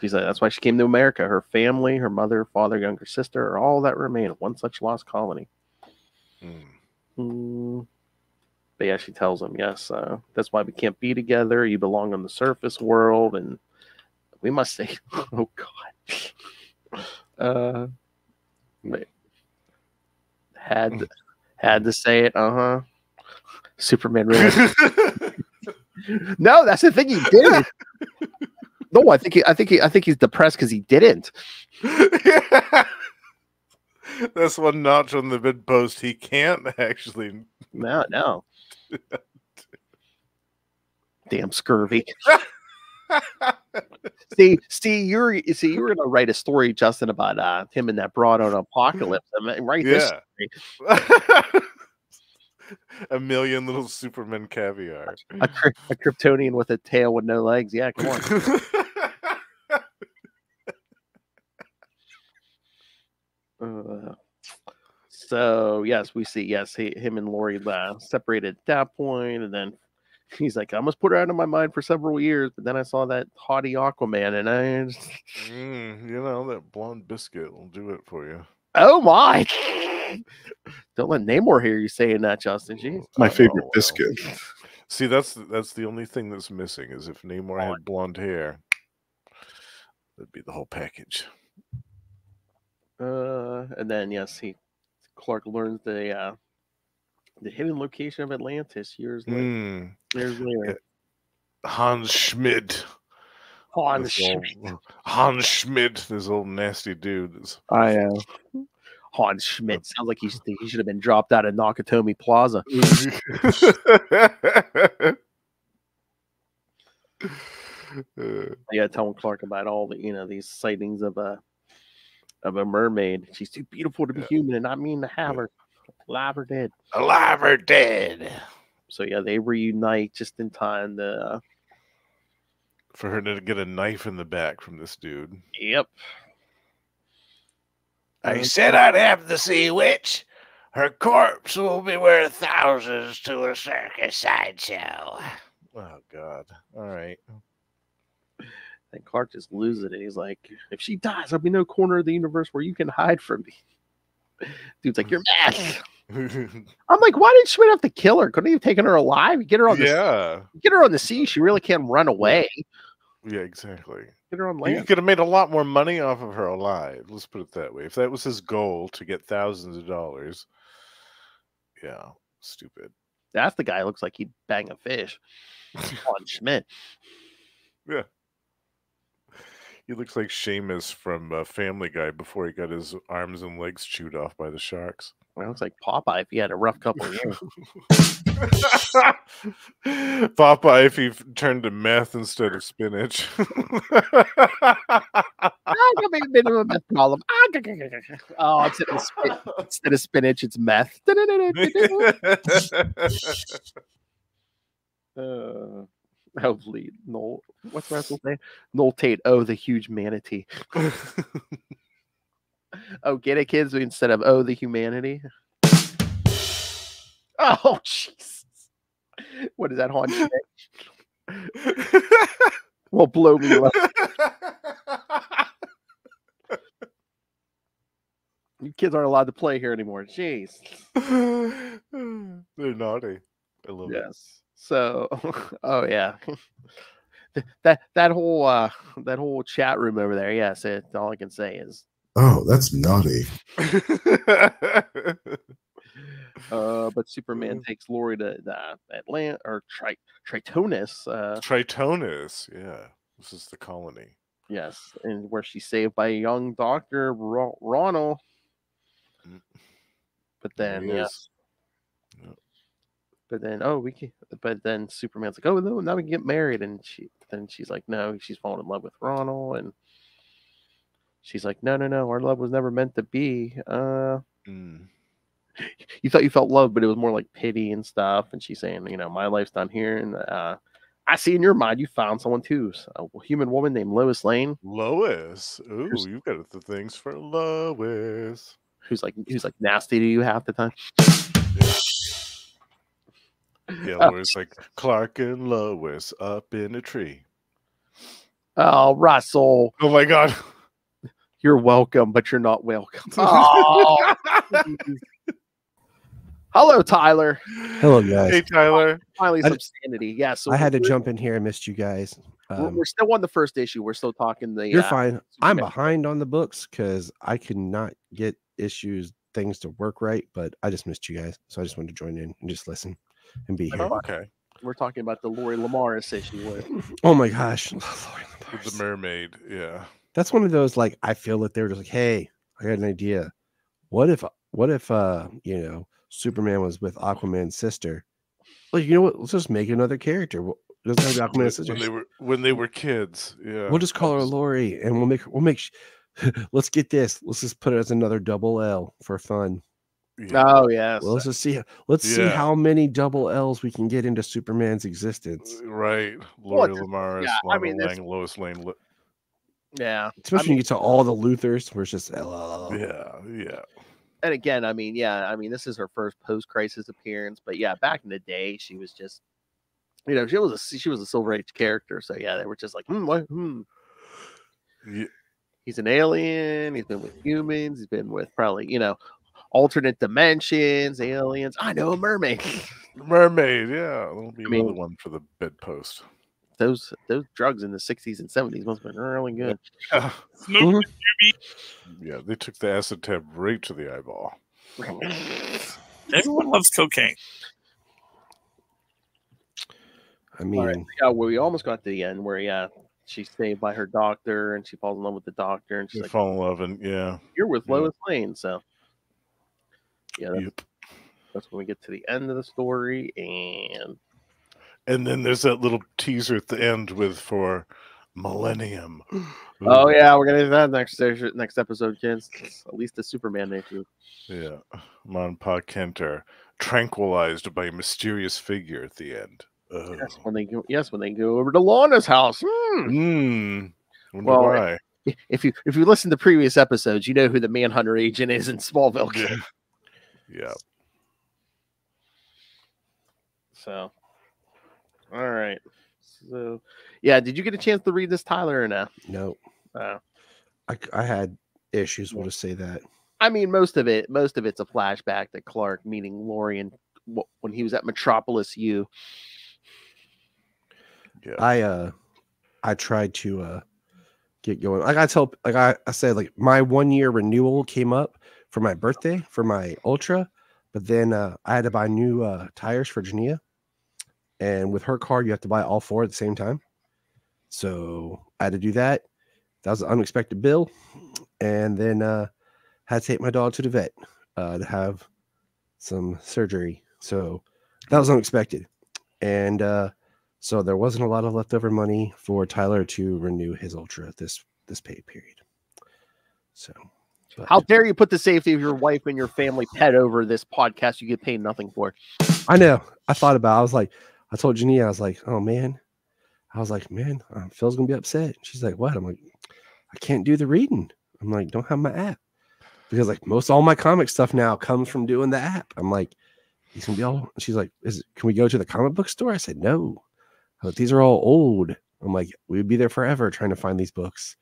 [SPEAKER 1] She's like, that's why she came to America. Her family, her mother, father, younger sister are all that remain of one such lost colony.
[SPEAKER 3] Mm.
[SPEAKER 1] Mm. But yeah, she tells him, yes, uh, that's why we can't be together. You belong on the surface world, and we must say, (laughs) oh God, (laughs) uh, had had to say it, uh huh. Superman really? (laughs) no, that's the thing. He didn't. no, I think he, I think he, I think he's depressed because he didn't. (laughs)
[SPEAKER 3] That's one notch on the mid post. He can't actually.
[SPEAKER 1] No, no. (laughs) Damn scurvy. see, see, you're see, you were gonna write a story, Justin, about uh, him and that broad on Apocalypse. I mean, write this
[SPEAKER 3] Yeah. A million little Superman caviar.
[SPEAKER 1] A, a Kryptonian with a tail with no legs. Yeah, come on. (laughs) Uh, so yes, we see yes, he, him and Lori uh, separated at that point, and then he's like, I must put her out of my mind for several years, but then I saw that haughty Aquaman, and I, just-
[SPEAKER 3] Mm, you know that blonde biscuit will do it for you.
[SPEAKER 1] oh my! (laughs) Don't let Namor hear you saying that, Justin. Jeez.
[SPEAKER 7] My
[SPEAKER 3] Oh,
[SPEAKER 7] favorite
[SPEAKER 3] well.
[SPEAKER 7] biscuit. (laughs)
[SPEAKER 3] See, that's that's the only thing that's missing is if Namor had blonde hair, that'd be the whole package.
[SPEAKER 1] Uh, and then yes, he Clark learns the uh, the hidden location of Atlantis years later.
[SPEAKER 3] Mm,
[SPEAKER 1] Years later,
[SPEAKER 3] Hans Schmidt.
[SPEAKER 1] Han
[SPEAKER 3] this
[SPEAKER 1] Schmidt.
[SPEAKER 3] old- Hans Schmidt, this old nasty dude. This-
[SPEAKER 1] I know. Han Schmidt sounds like he's, he should have been dropped out of Nakatomi Plaza.
[SPEAKER 3] Uh,
[SPEAKER 1] Yeah, telling Clark about all the you know these sightings of a of a mermaid. She's too beautiful to be
[SPEAKER 3] Yeah.
[SPEAKER 1] human, and I mean to have her alive or dead.
[SPEAKER 3] alive or dead?
[SPEAKER 1] So yeah, they reunite just in time. To, uh,
[SPEAKER 3] For her to get a knife in the back from this dude.
[SPEAKER 1] yep.
[SPEAKER 3] I said I'd have the sea witch. Her corpse will be worth thousands to a circus sideshow. Oh God! All right.
[SPEAKER 1] And Clark just loses it. And he's like, if she dies, there'll be no corner of the universe where you can hide from me. (laughs) Dude's like, you're mad. (laughs) I'm like, why did Schmidt have to kill her? Couldn't he have taken her alive? Get her on the
[SPEAKER 3] yeah.
[SPEAKER 1] get her on the sea. She really can't run away.
[SPEAKER 3] Yeah. Exactly.
[SPEAKER 1] Get her on
[SPEAKER 3] He
[SPEAKER 1] land.
[SPEAKER 3] could have made a lot more money off of her alive. Let's put it that way. If that was his goal to get thousands of dollars, yeah, stupid.
[SPEAKER 1] That's the guy who looks like he'd bang a fish. on (laughs) Schmidt. Yeah.
[SPEAKER 3] He looks like Seamus from uh, Family Guy before he got his arms and legs chewed off by the sharks.
[SPEAKER 1] Well, looks like Popeye if he had a rough couple of years. (laughs) (laughs)
[SPEAKER 3] Popeye, if he turned to meth instead of spinach. (laughs)
[SPEAKER 1] I a bit of a meth problem. (laughs) Oh, instead of, spin- instead of spinach, it's meth. Uh, hopefully, Noel. What's Russell say? Noel Tate. Oh, the huge manatee. Oh, get it, kids? Instead of oh, the humanity. (laughs) Oh, Jesus. What is that haunt? (laughs) Well, blow me up. You kids aren't allowed to play here anymore. Jeez.
[SPEAKER 3] They're naughty. I love it.
[SPEAKER 1] Yes. So, (laughs) oh yeah, that that whole uh that whole chat room over there. Yes, it, all I can say is,
[SPEAKER 4] Oh, that's naughty.
[SPEAKER 1] Uh, but Superman takes Lori to the Atlanta or Tri- Tritonis. Uh,
[SPEAKER 3] Tritonis. Yeah. This is the colony.
[SPEAKER 1] yes, and where she's saved by a young doctor, Ro- Ronald.
[SPEAKER 3] Mm.
[SPEAKER 1] But then,
[SPEAKER 3] he
[SPEAKER 1] yeah.
[SPEAKER 3] Yep.
[SPEAKER 1] but then, oh, we can. But then Superman's like, oh no, now we can get married, and she then she's like, no, she's fallen in love with Ronald, and she's like, no, no, no, our love was never meant to be. Uh,
[SPEAKER 3] Mm.
[SPEAKER 1] You thought you felt love, but it was more like pity and stuff. And she's saying, you know, my life's done here, and uh, I see in your mind you found someone too, a human woman named Lois Lane,
[SPEAKER 3] Lois. Ooh, you've got the things for Lois.
[SPEAKER 1] who's like who's like nasty to you half the time.
[SPEAKER 3] Yeah,
[SPEAKER 1] Oh.
[SPEAKER 3] Lois like Clark and Lois up in a tree.
[SPEAKER 1] Oh, Russell,
[SPEAKER 3] Oh my god.
[SPEAKER 1] you're welcome, but you're not welcome. (laughs) Oh, (laughs) hello, Tyler.
[SPEAKER 7] Hello, guys.
[SPEAKER 3] Hey Tyler.
[SPEAKER 1] Finally, some sanity. Yeah, so
[SPEAKER 7] I had to jump in here. I missed you guys.
[SPEAKER 1] We're,
[SPEAKER 7] Um,
[SPEAKER 1] we're still on the first issue. We're still talking the.
[SPEAKER 7] you're
[SPEAKER 1] uh,
[SPEAKER 7] fine. I'm behind on the books because I could not get issues, things to work right. But I just missed you guys, so I just wanted to join in and just listen and be here.
[SPEAKER 3] Oh, okay.
[SPEAKER 1] We're talking about the Lori Lemaris issue. Where, (laughs)
[SPEAKER 7] Oh my gosh, (laughs) Lord
[SPEAKER 3] the mermaid. Yeah.
[SPEAKER 7] that's one of those like I feel that they were just like, hey, I got an idea. What if what if uh you know Superman was with Aquaman's sister? Well, you know what? Let's just make another character. Well, it doesn't have to (laughs)
[SPEAKER 3] When,
[SPEAKER 7] Aquaman's sister.
[SPEAKER 3] when they were when they were kids. Yeah.
[SPEAKER 7] We'll just call her Lori, and we'll make we'll make. sh- (laughs) let's get this. Let's just put it as another double L for fun.
[SPEAKER 3] Yeah.
[SPEAKER 1] oh yes,
[SPEAKER 7] Well, let's just see. Let's see how many double L's we can get into Superman's existence.
[SPEAKER 3] Uh,
[SPEAKER 1] right.
[SPEAKER 3] Lori
[SPEAKER 1] it's-
[SPEAKER 3] Lemaris,
[SPEAKER 1] yeah, I mean,
[SPEAKER 3] Lang, Lois Lane. Li-
[SPEAKER 1] yeah.
[SPEAKER 7] Especially when you get to all the Luthors, where it's just L.
[SPEAKER 3] Yeah, yeah.
[SPEAKER 1] And again, I mean, yeah, I mean, this is her first post-crisis appearance, but yeah, back in the day, she was just, you know, she was a she was a Silver Age character. So yeah, they were just like, hmm, what, hmm.
[SPEAKER 3] Ye-
[SPEAKER 1] He's an alien. He's been with humans. He's been with probably, you know, alternate dimensions, aliens. I know a mermaid. (laughs)
[SPEAKER 3] Mermaid, yeah. That'll be
[SPEAKER 1] I mean-
[SPEAKER 3] another one for the bedpost.
[SPEAKER 1] Those those drugs in the 60s and 70s must have been really good. (laughs)
[SPEAKER 3] Yeah.
[SPEAKER 7] Mhm.
[SPEAKER 3] yeah, they took the acid tab right to the eyeball. (laughs)
[SPEAKER 5] Everyone loves cocaine.
[SPEAKER 7] I mean,
[SPEAKER 1] All right. Yeah, well, we almost got to the end where yeah, she's saved by her doctor and she falls in love with the doctor and she's
[SPEAKER 3] They
[SPEAKER 1] like,
[SPEAKER 3] fall in love and yeah.
[SPEAKER 1] "You're with
[SPEAKER 3] yeah.
[SPEAKER 1] Lois Lane." So yeah, that's,
[SPEAKER 3] Yep.
[SPEAKER 1] that's when we get to the end of the story and
[SPEAKER 3] And then there's that little teaser at the end with for Millennium.
[SPEAKER 1] oh yeah, we're gonna do that next next episode, kids. It's at least the Superman issue.
[SPEAKER 3] Yeah. Mon Pa Kent are tranquilized by a mysterious figure at the end.
[SPEAKER 1] Yes,
[SPEAKER 3] Oh.
[SPEAKER 1] when they go, yes, when they go over to Lana's house. Hmm.
[SPEAKER 3] Mm.
[SPEAKER 1] Well,
[SPEAKER 3] why.
[SPEAKER 1] if you if you listen to previous episodes, you know who the Manhunter agent is in Smallville.
[SPEAKER 3] Yeah. Yeah.
[SPEAKER 1] So, all right. So, yeah, did you get a chance to read this, Tyler, or no?
[SPEAKER 7] No,
[SPEAKER 1] Uh,
[SPEAKER 7] I, I had issues. We'll just say that.
[SPEAKER 1] I mean, most of it, most of it's a flashback to Clark meeting Lorian wh- when he was at Metropolis U.
[SPEAKER 3] Yeah.
[SPEAKER 7] I uh I tried to uh get going. Like I tell like I, I said, like my one year renewal came up for my birthday for my ultra, but then uh I had to buy new uh tires for Jania. And with her card, you have to buy all four at the same time. So I had to do that. That was an unexpected bill. And then uh had to take my dog to the vet uh to have some surgery. So that was unexpected. And uh so there wasn't a lot of leftover money for Tyler to renew his ultra this this pay period. So but
[SPEAKER 1] How dare you put the safety of your wife and your family pet over this podcast you get paid nothing for?
[SPEAKER 7] I know. I thought about. It. I was like, I told Jania, I was like, oh man, I was like, man, uh, Phil's gonna be upset. She's like, what? I'm like, I can't do the reading. I'm like, don't have my app because like most all my comic stuff now comes from doing the app. I'm like, he's gonna be all. She's like, is it, can we go to the comic book store? I said no. I like, these are all old. I'm like, we would be there forever trying to find these books.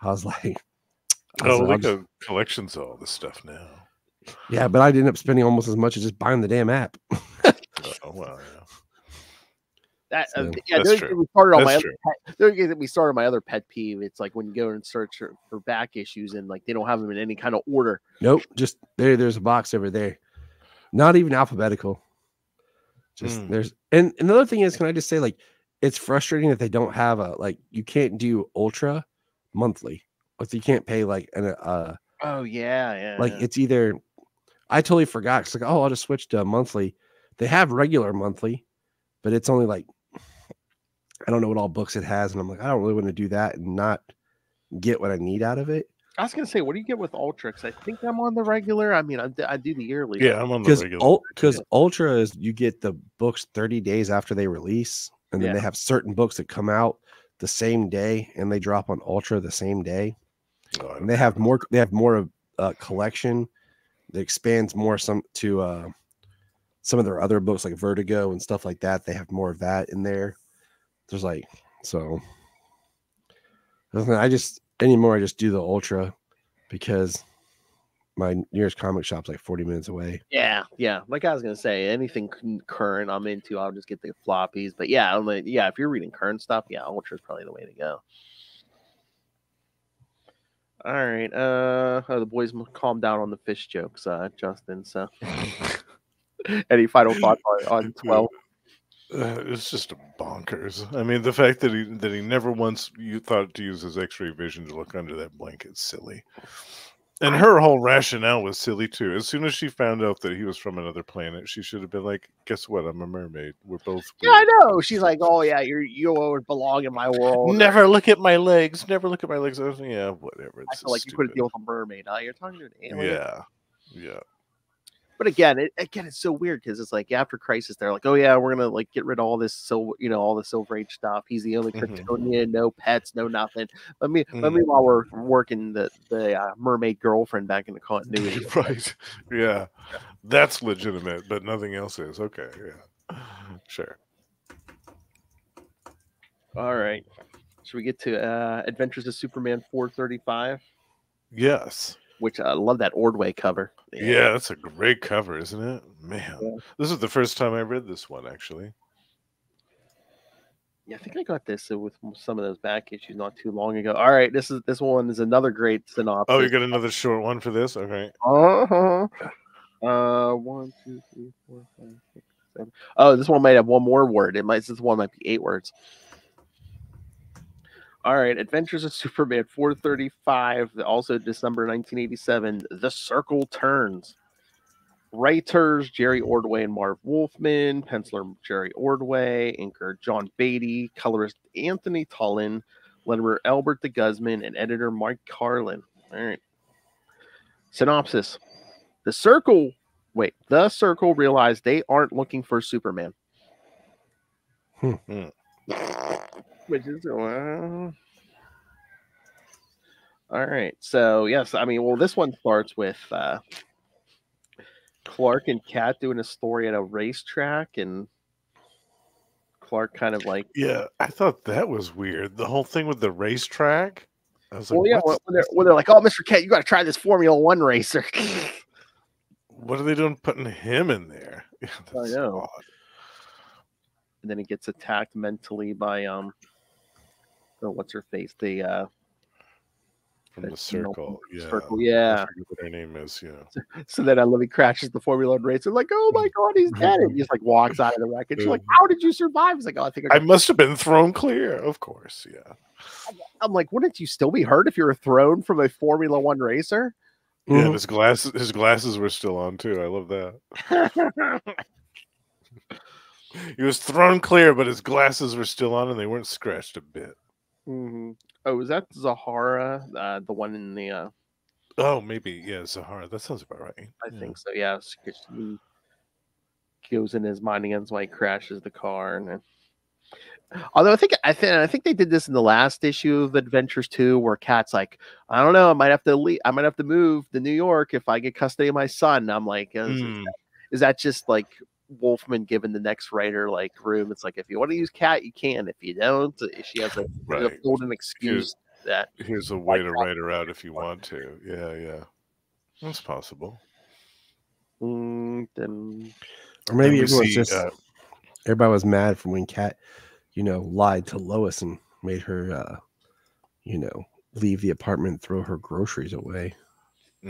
[SPEAKER 7] I was (laughs) like, I was
[SPEAKER 3] Oh,
[SPEAKER 7] like, just-
[SPEAKER 3] collections of all this stuff now.
[SPEAKER 7] yeah, but I ended up spending almost as much as just buying the damn app. (laughs)
[SPEAKER 3] Oh, well, yeah.
[SPEAKER 1] That uh, yeah,
[SPEAKER 3] that's true.
[SPEAKER 1] me started on my
[SPEAKER 3] That's
[SPEAKER 1] other
[SPEAKER 3] true.
[SPEAKER 1] pet, don't get me started my other pet peeve. It's like when you go and search for, for back issues and like they don't have them in any kind of order.
[SPEAKER 7] Nope, just there. There's a box over there. Not even alphabetical. Just
[SPEAKER 3] Hmm.
[SPEAKER 7] there's and another thing is, can I just say like it's frustrating that they don't have a like you can't do ultra monthly. Like you can't pay like an uh
[SPEAKER 1] Oh yeah, yeah.
[SPEAKER 7] like
[SPEAKER 1] yeah.
[SPEAKER 7] it's either I totally forgot. It's like oh I'll just switch to monthly. They have regular monthly, but it's only like I don't know what all books it has, and I'm like I don't really want to do that and not get what I need out of it.
[SPEAKER 1] I was gonna say, what do you get with Ultra? 'Cause I think I'm on the regular. I mean, I do the yearly.
[SPEAKER 3] Yeah, I'm on the
[SPEAKER 7] because
[SPEAKER 3] regular.
[SPEAKER 7] because ultra is you get the books 30 days after they release and then
[SPEAKER 1] Yeah.
[SPEAKER 7] they have certain books that come out the same day and they drop on ultra the same day
[SPEAKER 3] Oh,
[SPEAKER 7] and they have more they have more of a collection that expands more some to uh some of their other books like vertigo and stuff like that they have more of that in there there's like so i just anymore i just do the ultra because my nearest comic shop's like 40 minutes away
[SPEAKER 1] Yeah, yeah. Like I was gonna say, anything current I'm into, I'll just get the floppies. But yeah, I'm like, yeah, if you're reading current stuff, yeah, Ultra is probably the way to go. All right. Uh, oh, the boys calm down on the fish jokes, uh, Justin. So, (laughs) (laughs) any final thoughts on, on twelve?
[SPEAKER 3] Uh, (sighs) it's just bonkers. I mean, the fact that he that he never once you thought to use his X-ray vision to look under that blanket, silly. And her whole rationale was silly too. As soon as she found out that he was from another planet, she should have been like, "Guess what? I'm a mermaid. We're both."
[SPEAKER 1] Yeah, I know. She's like, oh yeah, you're you always belong in my world.
[SPEAKER 3] Never look at my legs. Never look at my legs. Was, yeah, whatever.
[SPEAKER 1] I feel like you could
[SPEAKER 3] stupid.
[SPEAKER 1] deal with a mermaid. Huh? You're talking to an alien.
[SPEAKER 3] Yeah, yeah.
[SPEAKER 1] But again, it again it's so weird because it's like after Crisis, they're like, oh yeah, we're gonna like get rid of all this silver, you know, all the Silver Age stuff. He's the only
[SPEAKER 3] Mhm.
[SPEAKER 1] Kryptonian, no pets, no nothing. Let me let
[SPEAKER 3] Mhm.
[SPEAKER 1] me while we're working the the uh, mermaid girlfriend back in the (laughs) continuity.
[SPEAKER 3] right. Yeah, that's legitimate, but nothing else is. Okay. Yeah. Sure.
[SPEAKER 1] all right, should we get to uh, Adventures of Superman 435?
[SPEAKER 3] Yes.
[SPEAKER 1] Which I love that Ordway cover.
[SPEAKER 3] Yeah, that's a great cover, isn't it? Man,
[SPEAKER 1] Yeah.
[SPEAKER 3] this is the first time I read this one actually.
[SPEAKER 1] Yeah, I think I got this uh, with some of those back issues not too long ago. All right, this is this one is another great synopsis.
[SPEAKER 3] Oh, you got another short one for this? Okay.
[SPEAKER 1] Uh-huh. Uh, one, two, three, four, five, six, seven. Oh, this one might have one more word. It might. This one might be eight words. All right, Adventures of Superman 435, also December 1987. The Circle Turns. Writers Jerry Ordway and Marv Wolfman, penciler Jerry Ordway, inker John Beatty, colorist Anthony Tollin, letterer Albert de Guzman, and editor Mike Carlin. All right. Synopsis The Circle, wait, the Circle realized they aren't looking for Superman.
[SPEAKER 7] Hmm,
[SPEAKER 3] hmm.
[SPEAKER 1] Which is, uh, All right. So yes, I mean, well, this one starts with uh, Clark and Cat doing a story at a racetrack, and Clark kind of like,
[SPEAKER 3] Yeah, I thought that was weird. The whole thing with the racetrack. I was like,
[SPEAKER 1] well, yeah, when they're, when they're like, oh, Mister Cat, you got to try this Formula One racer. (laughs)
[SPEAKER 3] what are they doing putting him in there? (laughs) Yeah, that's
[SPEAKER 1] know.
[SPEAKER 3] odd.
[SPEAKER 1] and then he gets attacked mentally by um, oh, what's her face? The uh,
[SPEAKER 3] From
[SPEAKER 1] that
[SPEAKER 3] the circle.
[SPEAKER 1] from the
[SPEAKER 3] Yeah.
[SPEAKER 1] circle, yeah.
[SPEAKER 3] what her name is. Yeah.
[SPEAKER 1] So then I love he crashes the Formula One racer. Like, oh my (laughs) god, he's dead! And he just like walks out of the wreckage. She's like, how did you survive? He's like, oh, I think I
[SPEAKER 3] I must have been thrown clear. Of course. Yeah.
[SPEAKER 1] I'm like, wouldn't you still be hurt if you were thrown from a Formula One racer?
[SPEAKER 3] Yeah,
[SPEAKER 7] Mhm.
[SPEAKER 3] his glasses his glasses were still on too. I love that. (laughs) He was thrown clear, but his glasses were still on and they weren't scratched a bit.
[SPEAKER 1] Hmm Oh, is that Zahara, uh, the one in the? Uh,
[SPEAKER 3] Oh, maybe, yeah, Zahara. That sounds about right.
[SPEAKER 1] I
[SPEAKER 3] Yeah.
[SPEAKER 1] think so. Yeah, he goes in his mind against why he crashes the car, and then. Although I think I think I think they did this in the last issue of Adventures 2, where Cat's like, I don't know, I might have to leave, I might have to move to New York if I get custody of my son. I'm like, is,
[SPEAKER 3] Hmm.
[SPEAKER 1] is that just like Wolfman giving the next writer like room? It's like if you want to use Cat, you can. If you don't, uh, she has a, (sighs) a
[SPEAKER 3] Right.
[SPEAKER 1] golden excuse that
[SPEAKER 3] Here's a way to write her out if you want to. Yeah, yeah. That's possible.
[SPEAKER 1] mm, then
[SPEAKER 7] Or maybe
[SPEAKER 3] we
[SPEAKER 7] everyone's
[SPEAKER 3] see,
[SPEAKER 7] just
[SPEAKER 3] uh,
[SPEAKER 7] everybody was mad from when Cat, you know, lied to Lois and made her, uh, you know, leave the apartment, and throw her groceries away.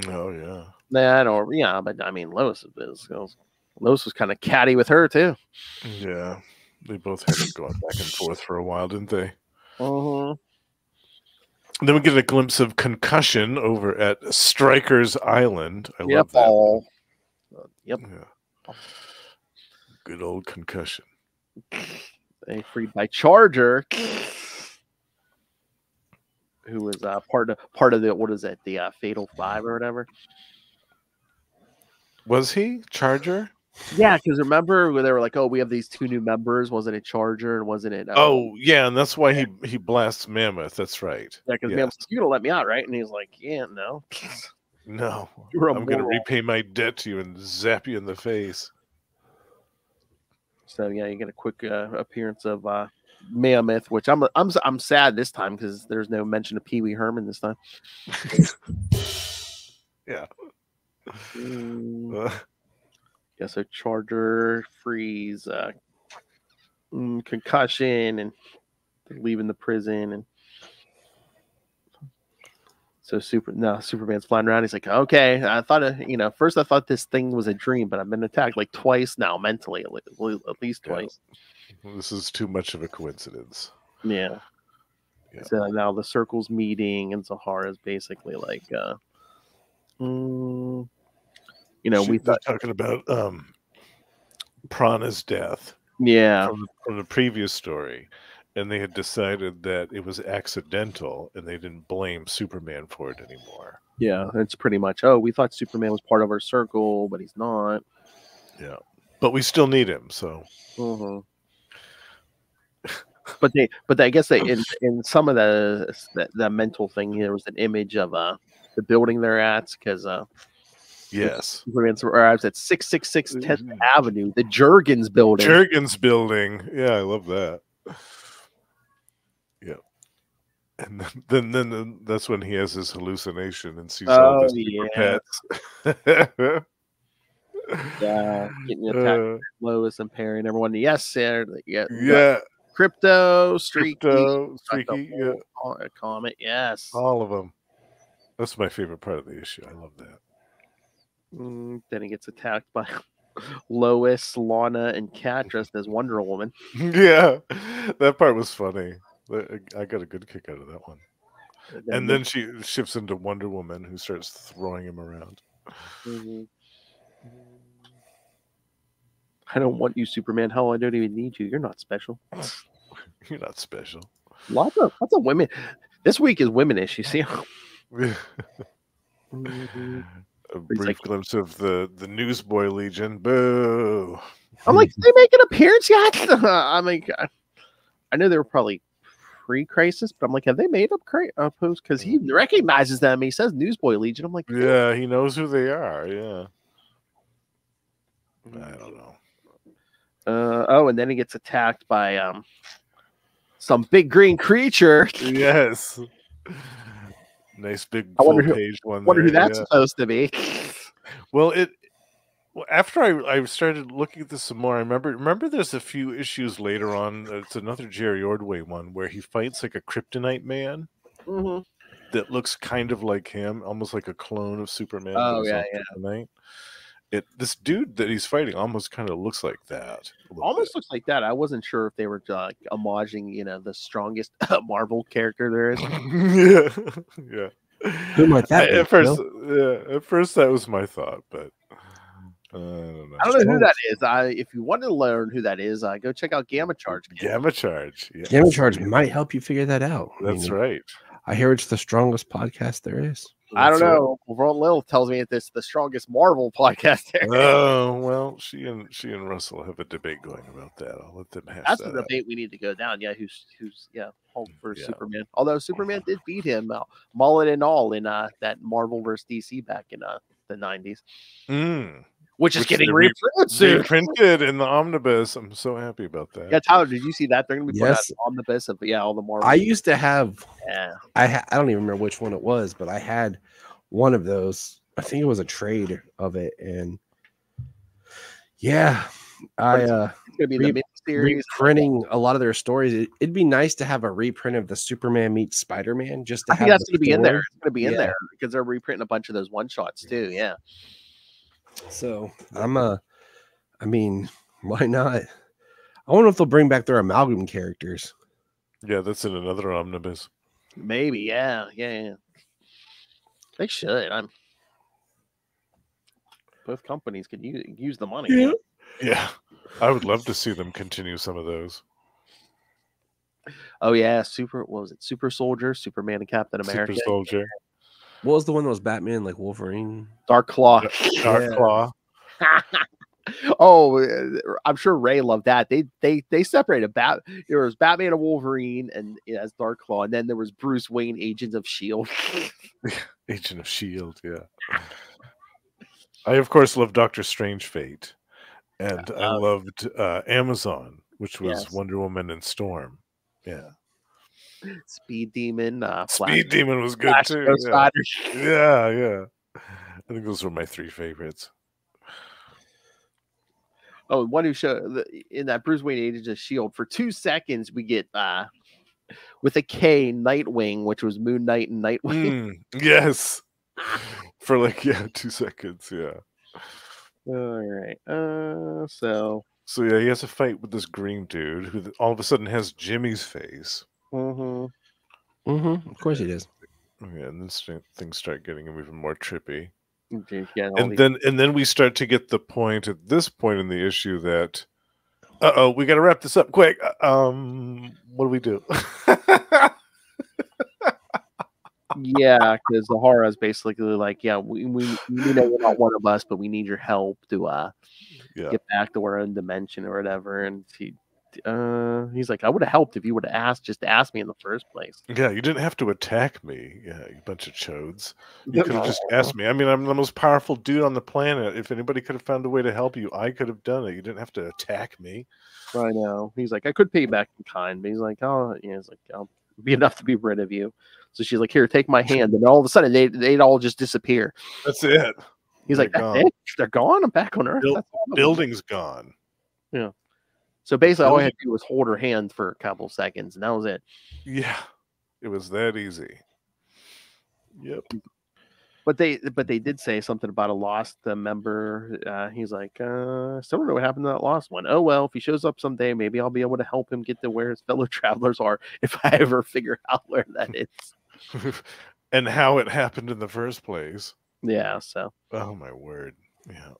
[SPEAKER 3] Oh yeah.
[SPEAKER 1] Nah, I don't. Yeah, but I mean, Lois is is- Lois was kind of catty with her too.
[SPEAKER 3] Yeah. They both had it going back and forth for a while, didn't they?
[SPEAKER 1] Uh-huh.
[SPEAKER 3] Then we get a glimpse of concussion over at Stryker's Island. I
[SPEAKER 1] Yep.
[SPEAKER 3] love that.
[SPEAKER 1] All. Uh, yep.
[SPEAKER 3] Yeah. Good old concussion.
[SPEAKER 1] They freed by Charger, who was uh, part of part of the what is it? The uh, Fatal Five or whatever.
[SPEAKER 3] Was he Charger?
[SPEAKER 1] Yeah, because remember when they were like, "Oh, we have these two new members." Wasn't it Charger and wasn't it? uh,
[SPEAKER 3] Oh, yeah, and that's why he he blasts Mammoth. That's right.
[SPEAKER 1] yeah, because
[SPEAKER 3] yes.
[SPEAKER 1] like, "You gonna let me out, right?" And he's like, "Yeah, no."
[SPEAKER 3] No, (laughs)
[SPEAKER 1] You're
[SPEAKER 3] I'm going to repay my debt to you and zap you in the face.
[SPEAKER 1] So yeah, you get a quick uh, appearance of uh, Mammoth, which I'm I'm I'm sad this time because there's no mention of Pee Wee Herman this time. (laughs)
[SPEAKER 3] Yeah.
[SPEAKER 1] Mm,
[SPEAKER 3] Uh,
[SPEAKER 1] yeah, so Charger freeze, uh, mm, concussion, and leaving the prison, and so super no Superman's flying around. He's like, okay, I thought you know first I thought this thing was a dream, but I've been attacked like twice now mentally, at le- at least
[SPEAKER 3] Yeah.
[SPEAKER 1] twice.
[SPEAKER 3] this is too much of a coincidence.
[SPEAKER 1] Yeah.
[SPEAKER 3] Yeah.
[SPEAKER 1] So now the circle's meeting, and Zahara's basically like, uh, mm, you know,
[SPEAKER 3] She-
[SPEAKER 1] we thought,
[SPEAKER 3] talking about um, Prana's death
[SPEAKER 1] yeah,
[SPEAKER 3] from, the, from the previous story, and they had decided that it was accidental, and they didn't blame Superman for it anymore.
[SPEAKER 1] yeah, it's pretty much. Oh, we thought Superman was part of our circle, but he's not.
[SPEAKER 3] Yeah, but we still need him. So
[SPEAKER 1] Mhm. (laughs) but they, but I guess they in in some of the that mental thing, there was an image of uh the building they're at because uh
[SPEAKER 3] yes,
[SPEAKER 1] Superman arrives at six six six 10th
[SPEAKER 3] Mhm.
[SPEAKER 1] Avenue, the Jurgens building.
[SPEAKER 3] Jurgens building. Yeah, I love that. Yeah. And then, then, then, that's when he has his hallucination and sees all
[SPEAKER 1] Oh,
[SPEAKER 3] the super
[SPEAKER 1] yeah.
[SPEAKER 3] pets.
[SPEAKER 1] yeah, getting (laughs) attacked.
[SPEAKER 3] Uh,
[SPEAKER 1] Lois and Perry and everyone. Yes, sir. Yeah,
[SPEAKER 3] yeah,
[SPEAKER 1] Krypto, Streaky, Krypto,
[SPEAKER 3] Streaky, yeah,
[SPEAKER 1] Comet. Yes.
[SPEAKER 3] all of them. That's my favorite part of the issue. I love that.
[SPEAKER 1] Mm, then he gets attacked by (laughs) Lois, Lana, and Cat dressed as Wonder Woman. (laughs)
[SPEAKER 3] yeah, that part was funny. I got a good kick out of that one. And then she shifts into Wonder Woman, who starts throwing him around.
[SPEAKER 1] Mhm. I don't want you, Superman. Hell, I don't even need you. You're not special. (laughs)
[SPEAKER 3] You're not special.
[SPEAKER 1] Lots of lots of women. This week is women issues. See?
[SPEAKER 3] A brief
[SPEAKER 1] like-
[SPEAKER 3] glimpse of the the Newsboy Legion. Boo!
[SPEAKER 1] I'm like, (laughs) did they make an appearance yet? (laughs) I'm like, I, I know they were probably pre-crisis, but I'm like, have they made up cra- uh, post? Because he recognizes them. He says Newsboy Legion. I'm like,
[SPEAKER 3] Yeah, he knows who they are. Yeah. I don't know.
[SPEAKER 1] Uh, oh, and then he gets attacked by um some big green creature.
[SPEAKER 3] Yes. Nice big
[SPEAKER 1] I wonder who-
[SPEAKER 3] page one.
[SPEAKER 1] Wonder who that's
[SPEAKER 3] yeah.
[SPEAKER 1] supposed to be. (laughs)
[SPEAKER 3] Well, it well, after I, I started looking at this some more, I remember remember there's a few issues later on. uh, It's another Jerry Ordway one where he fights like a kryptonite man
[SPEAKER 1] hmm
[SPEAKER 3] that looks kind of like him, almost like a clone of Superman.
[SPEAKER 1] Oh, yeah, yeah.
[SPEAKER 3] kryptonite. It this dude that he's fighting almost kind of looks like that.
[SPEAKER 1] Almost
[SPEAKER 3] bit.
[SPEAKER 1] looks like that. I wasn't sure if they were uh, like homaging, you know, the strongest (laughs) Marvel character there is.
[SPEAKER 3] yeah, (laughs) yeah.
[SPEAKER 7] Who might that
[SPEAKER 3] I-
[SPEAKER 7] be,
[SPEAKER 3] at first,
[SPEAKER 7] Phil?
[SPEAKER 3] yeah, at first that was my thought, but uh, I don't know.
[SPEAKER 1] I don't know who that is. I if you want to learn who that is, uh, go check out Gamma Charge.
[SPEAKER 3] Gamma charge. yes.
[SPEAKER 7] Gamma Charge might help you figure that out. I
[SPEAKER 3] That's
[SPEAKER 7] mean,
[SPEAKER 3] right.
[SPEAKER 7] I hear it's the strongest podcast there is.
[SPEAKER 1] I don't know. Ron Little tells me that this the strongest Marvel (laughs) podcast.
[SPEAKER 3] Oh well, she and she and Russell have a debate going about that. I'll let them have.
[SPEAKER 1] That's
[SPEAKER 3] that
[SPEAKER 1] the
[SPEAKER 3] out.
[SPEAKER 1] debate we need to go down. Yeah, who's who's yeah Hulk for
[SPEAKER 3] Yeah.
[SPEAKER 1] Superman. Although Superman did beat him, uh, mullet and all, in uh, that Marvel versus DC back in uh, the '90s,
[SPEAKER 3] Mm.
[SPEAKER 1] Which is
[SPEAKER 3] Which
[SPEAKER 1] getting
[SPEAKER 3] re-
[SPEAKER 1] reprinted soon.
[SPEAKER 3] Reprinted in the omnibus. I'm so happy about that.
[SPEAKER 1] Yeah, Tyler, did you see that? They're going to be putting
[SPEAKER 7] Yes.
[SPEAKER 1] out on the best of yeah all the Marvel.
[SPEAKER 7] I used to have
[SPEAKER 1] yeah.
[SPEAKER 7] I ha- I don't even remember which one it was, but I had one of those. I think it was a trade of it, and yeah, I
[SPEAKER 1] it's
[SPEAKER 7] uh
[SPEAKER 1] It's going to be
[SPEAKER 7] Re-
[SPEAKER 1] the miniseries.
[SPEAKER 7] reprinting a lot of their stories. It, it'd be nice to have a reprint of the Superman meets Spider Man. Just to
[SPEAKER 1] I
[SPEAKER 7] have
[SPEAKER 1] think that's going to be in there. It's going to be in
[SPEAKER 7] Yeah.
[SPEAKER 1] there because they're reprinting a bunch of those one shots too. Yeah.
[SPEAKER 7] So I'm uh I mean, (laughs) why not? I wonder if they'll bring back their amalgam characters.
[SPEAKER 3] Yeah, that's in another omnibus.
[SPEAKER 1] Maybe, yeah, yeah, yeah. They should. I'm. Both companies could use, use the money.
[SPEAKER 7] Yeah.
[SPEAKER 3] Yeah, I would love to see them continue some of those.
[SPEAKER 1] Oh yeah, super. What was it? Super Soldier, Superman, and Captain America.
[SPEAKER 3] Super Soldier,
[SPEAKER 7] What was the one that was Batman, like Wolverine?
[SPEAKER 1] Dark Claw.
[SPEAKER 3] Dark
[SPEAKER 7] Yeah.
[SPEAKER 3] Claw. (laughs)
[SPEAKER 1] oh, uh, I'm sure Ray loved that. They they they separated Bat. There was Batman and Wolverine, and yeah, as Dark Claw, and then there was Bruce Wayne, Agents of Shield. (laughs)
[SPEAKER 3] Agent of Shield. Yeah. (laughs) I of course love Doctor Strange Fate, and I
[SPEAKER 1] Um,
[SPEAKER 3] loved uh, Amazon, which was
[SPEAKER 1] yes.
[SPEAKER 3] Wonder Woman and Storm. Yeah,
[SPEAKER 1] Speed Demon. Uh,
[SPEAKER 3] Speed Demon was good
[SPEAKER 1] Flash
[SPEAKER 3] too. Yeah. Yeah, yeah. I think those were my three favorites.
[SPEAKER 1] Oh, one who showed in that Bruce Wayne Agents of Shield for two seconds we get uh with a K Knightwing, which was Moon Knight and Nightwing.
[SPEAKER 3] Mm, yes, for like yeah, (laughs) two seconds. Yeah.
[SPEAKER 1] All right. Uh, so
[SPEAKER 3] So yeah, he has a fight with this green dude who all of a sudden has Jimmy's face.
[SPEAKER 1] Mhm.
[SPEAKER 7] Mm-hmm. Of course it is.
[SPEAKER 3] Yeah, and then things start getting even more trippy.
[SPEAKER 1] Yeah,
[SPEAKER 3] and
[SPEAKER 1] these-
[SPEAKER 3] then and then we start to get the point at this point in the issue that uh oh, we got to wrap this up quick. Uh, Um, what do we do? (laughs)
[SPEAKER 1] yeah, because the horror is basically like, yeah, we, we we know you're not one of us, but we need your help to uh
[SPEAKER 3] yeah,
[SPEAKER 1] get back to our own dimension or whatever. And he uh he's like, I would have helped if you would have asked just asked me in the first place.
[SPEAKER 3] yeah. You didn't have to attack me, yeah, you bunch of chodes. You could have just asked me. I mean, I'm the most powerful dude on the planet. If anybody could have found a way to help you, I could have done it. You didn't have to attack me.
[SPEAKER 1] I know. He's like, I could pay you back in kind, but he's like, oh, yeah, he's like, I'll be enough to be rid of you. So she's like, here, take my (laughs) hand, and all of a sudden they they'd all just disappear.
[SPEAKER 3] That's it.
[SPEAKER 1] He's
[SPEAKER 3] They're
[SPEAKER 1] like,
[SPEAKER 3] gone.
[SPEAKER 1] They're gone. I'm back on Earth.
[SPEAKER 3] Buil-
[SPEAKER 1] That's all of them."
[SPEAKER 3] Building's gone.
[SPEAKER 1] So basically, all I had to do was hold her hand for a couple seconds, and that was it.
[SPEAKER 3] Yeah, it was that easy. Yep.
[SPEAKER 1] But they but they did say something about a lost uh, member. Uh, he's like, uh, still don't know what happened to that lost one. Oh well, if he shows up someday, maybe I'll be able to help him get to where his fellow (laughs) travelers are if I ever figure out where that is. (laughs)
[SPEAKER 3] and how it happened in the first place.
[SPEAKER 1] Yeah. So
[SPEAKER 3] Oh my word. Yeah.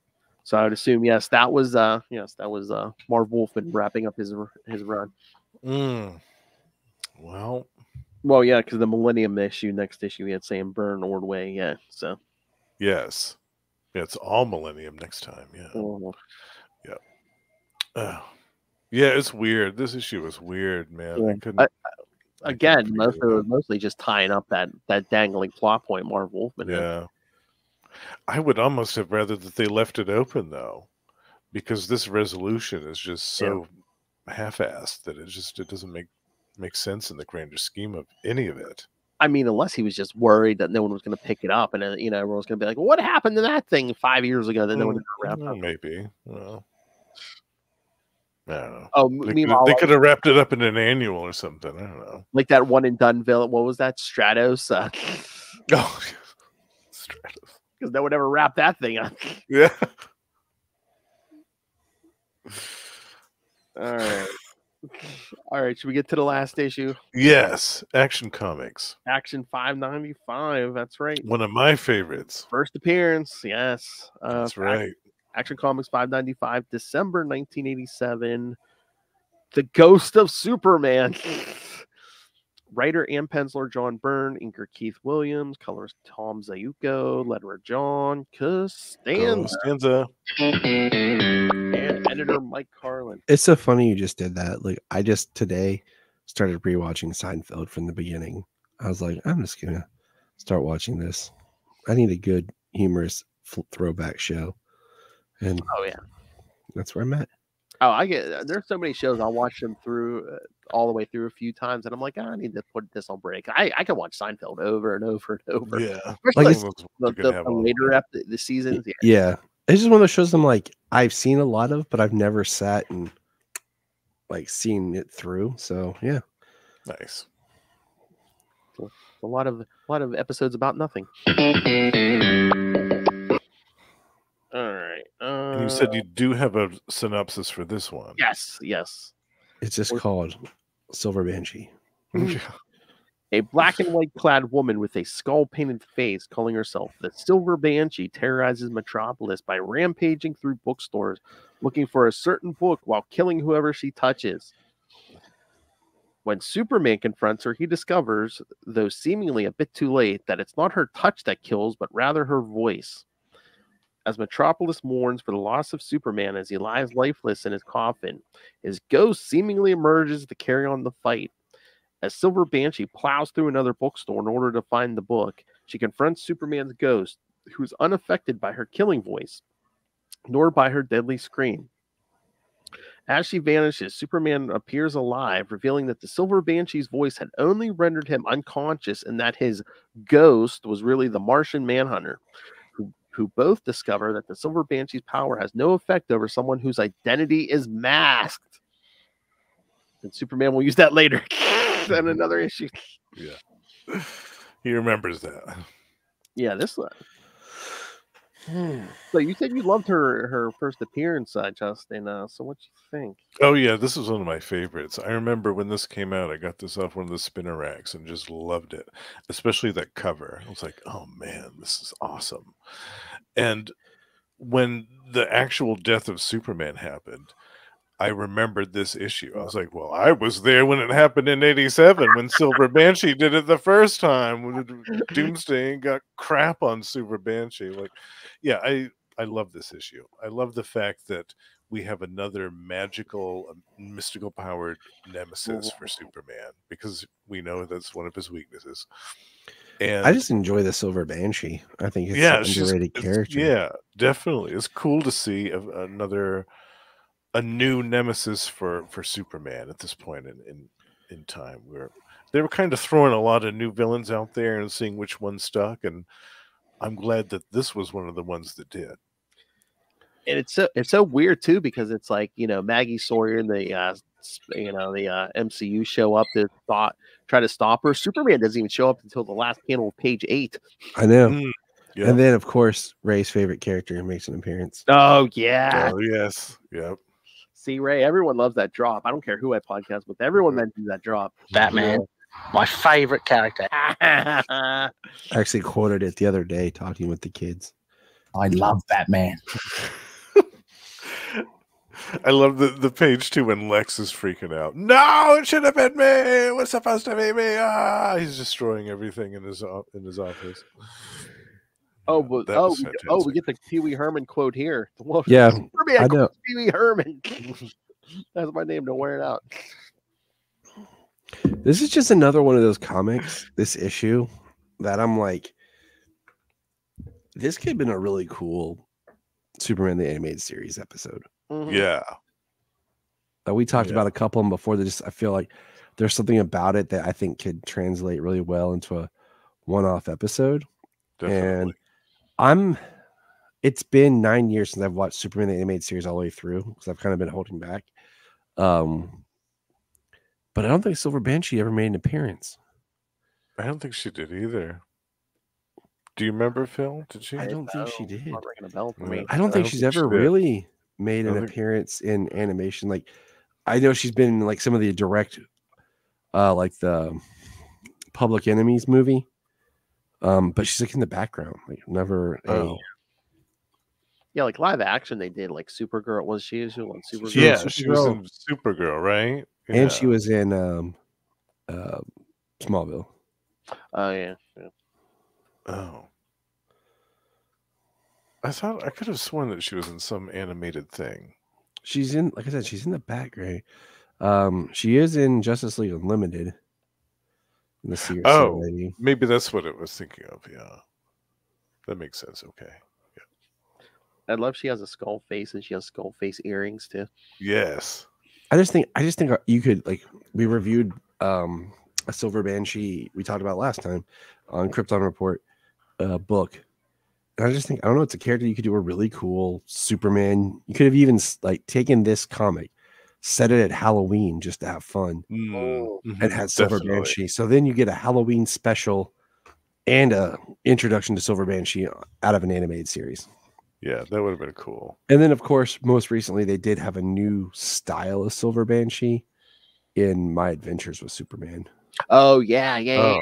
[SPEAKER 1] So I would assume yes, that was uh yes that was uh Marv Wolfman wrapping up his his run.
[SPEAKER 3] Mm. Well,
[SPEAKER 1] Well, yeah, because the Millennium issue, next issue, we had Sam Byrne Ordway. Yeah. So.
[SPEAKER 3] yes. Yeah, it's all Millennium next time. Yeah.
[SPEAKER 1] oh,
[SPEAKER 3] Oh. Yeah, it's weird. This issue was weird, man. I couldn't.
[SPEAKER 1] I-
[SPEAKER 3] I
[SPEAKER 1] Again,
[SPEAKER 3] pretty
[SPEAKER 1] most of it
[SPEAKER 3] well.
[SPEAKER 1] was mostly just tying up that that dangling plot point Marv Wolfman. had.
[SPEAKER 3] Yeah. I would almost have rather that they left it open though, because this resolution is just
[SPEAKER 1] Yeah.
[SPEAKER 3] so half-assed that it just it doesn't make make sense in the grander scheme of any of it.
[SPEAKER 1] I mean, unless he was just worried that no one was going to pick it up, and uh, you know everyone was going to be like, "What happened to that thing five years ago that no one
[SPEAKER 3] Mm,
[SPEAKER 1] wrapped
[SPEAKER 3] well,
[SPEAKER 1] up?"
[SPEAKER 3] maybe. Well, I don't know.
[SPEAKER 1] Oh,
[SPEAKER 3] They, could-
[SPEAKER 1] meanwhile,
[SPEAKER 3] they could have wrapped it up in an annual or something. I don't know.
[SPEAKER 1] like that one in Dunville, what was that? Stratos, (laughs)
[SPEAKER 3] Oh, (laughs) Stratus.
[SPEAKER 1] Because no one ever wrapped that thing up. (laughs)
[SPEAKER 3] Yeah.
[SPEAKER 1] All right, all right. Should we get to the last issue?
[SPEAKER 3] Yes. Action Comics.
[SPEAKER 1] Action five ninety five. That's right.
[SPEAKER 3] One of my favorites.
[SPEAKER 1] First appearance. Yes, uh,
[SPEAKER 3] That's right.
[SPEAKER 1] Action Comics 595, December 1987. The Ghost of Superman. (laughs) Writer and penciler John Byrne, inker Keith Williams, colorist Tom Ziuko, letterer John Costanza,
[SPEAKER 3] Stanza.
[SPEAKER 1] and editor Mike Carlin.
[SPEAKER 7] It's so funny you just did that. Like I just today started rewatching Seinfeld from the beginning. I was like, I'm just gonna start watching this. I need a good humorous f- throwback show, and
[SPEAKER 1] Oh yeah.
[SPEAKER 7] that's where I'm at.
[SPEAKER 1] Oh, I get. There's so many shows I'll watch them through uh, all the way through a few times, and I'm like, "Ah, I need to put this on break. I I can watch Seinfeld over and over and over.
[SPEAKER 3] Yeah.
[SPEAKER 1] Especially
[SPEAKER 7] Like,
[SPEAKER 1] like
[SPEAKER 3] Those
[SPEAKER 1] the, the,
[SPEAKER 3] can have
[SPEAKER 1] the later ep- the seasons. Yeah.
[SPEAKER 7] Yeah, it's just one of those shows I'm like I've seen a lot of, but I've never sat and like seen it through. So yeah,
[SPEAKER 3] Nice.
[SPEAKER 1] a lot of a lot of episodes about nothing. All right. Uh,
[SPEAKER 3] And you said you do have a synopsis for this one.
[SPEAKER 1] yes, yes.
[SPEAKER 7] It's just
[SPEAKER 1] Or-
[SPEAKER 7] called Silver Banshee. Hmm.
[SPEAKER 1] A black and white clad woman with a skull painted face, calling herself the Silver Banshee, terrorizes Metropolis by rampaging through bookstores looking for a certain book while killing whoever she touches. When Superman confronts her, he discovers, though seemingly a bit too late, that it's not her touch that kills, but rather her voice. As Metropolis mourns for the loss of Superman as he lies lifeless in his coffin, his ghost seemingly emerges to carry on the fight. As Silver Banshee plows through another bookstore in order to find the book, she confronts Superman's ghost, who's unaffected by her killing voice, nor by her deadly scream. As she vanishes, Superman appears alive, revealing that the Silver Banshee's voice had only rendered him unconscious and that his ghost was really the Martian Manhunter, who, both discover that the Silver Banshee's power has no effect over someone whose identity is masked. And Superman will use that later (laughs) in another issue. Yeah.
[SPEAKER 3] He remembers that.
[SPEAKER 1] Yeah, this one. So you said you loved her her first appearance, uh, Justin. Uh, so what do you think?
[SPEAKER 3] Oh yeah, this was one of my favorites. I remember when this came out, I got this off one of the spinner racks and just loved it. Especially that cover. I was like, "Oh man, this is awesome." And when the actual death of Superman happened, I remembered this issue. I was like, "Well, I was there when it happened in '87 when Silver Banshee did it the first time when (laughs) Doomsday got crap on Silver Banshee." Like, yeah, I I love this issue. I love the fact that we have another magical, um, mystical powered nemesis for Superman because we know that's one of his weaknesses. And
[SPEAKER 7] I just enjoy the Silver Banshee. I think it's
[SPEAKER 3] yeah,
[SPEAKER 7] an underrated character.
[SPEAKER 3] Yeah, definitely. It's cool to see another, a new nemesis for for Superman at this point in in, in time. Where they were kind of throwing a lot of new villains out there and seeing which one stuck, and I'm glad that this was one of the ones that did.
[SPEAKER 1] And it's so it's so weird too because it's like you know Maggie Sawyer and the uh, you know the uh, MCU show up to thought try to stop her. Superman doesn't even show up until the last panel of page eight.
[SPEAKER 7] I know.
[SPEAKER 3] Mm, yeah.
[SPEAKER 7] And then, of course, Ray's favorite character makes an appearance.
[SPEAKER 1] Oh yeah,
[SPEAKER 3] Oh yes, yep.
[SPEAKER 1] See Ray, everyone loves that drop. I don't care who I podcast with, everyone mentions that drop.
[SPEAKER 8] Batman, my favorite character. (laughs)
[SPEAKER 7] I actually quoted it the other day talking with the kids.
[SPEAKER 8] I love Batman. (laughs)
[SPEAKER 3] I love the, the page too when Lex is freaking out. No, it should have been me. It was supposed to be me. Ah, he's destroying everything in his in his office.
[SPEAKER 1] Oh,
[SPEAKER 3] Yeah,
[SPEAKER 1] but, oh,
[SPEAKER 3] was
[SPEAKER 1] we, oh, we get the Pee Wee Herman quote here. (laughs) Well,
[SPEAKER 7] Yeah, (laughs)
[SPEAKER 1] Superman
[SPEAKER 7] I know.
[SPEAKER 1] Pee Wee Herman. (laughs) That's my name. Don't wear it out.
[SPEAKER 7] This is just another one of those comics, this issue, that I'm like, this could have been a really cool Superman the Animated Series episode.
[SPEAKER 1] Mhm.
[SPEAKER 3] Yeah.
[SPEAKER 7] that we talked
[SPEAKER 3] Yeah.
[SPEAKER 7] about a couple of them before. That just I feel like there's something about it that I think could translate really well into a one-off episode.
[SPEAKER 3] Definitely.
[SPEAKER 7] I'm. It's been nine years since I've watched Superman the Animated Series all the way through because I've kind of been holding back. Um, but I don't think Silver Banshee ever made an appearance.
[SPEAKER 3] I don't think she did either. Do you remember Phil? Did she?
[SPEAKER 7] I don't think she did.
[SPEAKER 1] Not a bell for
[SPEAKER 3] Yeah.
[SPEAKER 7] I don't think she's
[SPEAKER 3] think she
[SPEAKER 7] ever really made an
[SPEAKER 3] think-
[SPEAKER 7] appearance in animation. Like, I know she's been in like some of the direct, uh, like the Public Enemies movie. Um, but she's like in the background, like never. a-
[SPEAKER 3] Oh.
[SPEAKER 1] Yeah, like live action, they did like Supergirl. Was she? She was on Supergirl.
[SPEAKER 7] She
[SPEAKER 3] Yeah,
[SPEAKER 7] was
[SPEAKER 3] she was
[SPEAKER 7] Supergirl.
[SPEAKER 3] in Supergirl, right?
[SPEAKER 7] and she was in um, uh, Smallville.
[SPEAKER 1] Oh yeah. yeah.
[SPEAKER 3] Oh. I thought I could have sworn that she was in some animated thing.
[SPEAKER 7] She's in, like I said, she's in the background. Um, she is in Justice League Unlimited. In the series
[SPEAKER 3] Oh.
[SPEAKER 7] lady.
[SPEAKER 3] Maybe that's what it was thinking of. Yeah, that makes sense. Okay.
[SPEAKER 1] I love she has a skull face and she has skull face earrings too.
[SPEAKER 3] Yes.
[SPEAKER 7] I just think I just think uh, you could like we reviewed um a silver banshee we talked about last time on Krypton Report uh book. And I just think I don't know it's a character you could do a really cool Superman. You could have even like taken this comic, set it at Halloween just to have fun,
[SPEAKER 1] Oh.
[SPEAKER 3] Mhm,
[SPEAKER 7] and had Silver
[SPEAKER 3] definitely.
[SPEAKER 7] Banshee. So then you get a Halloween special and a introduction to Silver Banshee out of an animated series.
[SPEAKER 3] Yeah, that would have been cool.
[SPEAKER 7] And then, of course, most recently, they did have a new style of Silver Banshee in My Adventures with Superman.
[SPEAKER 1] Oh yeah, yeah. yeah.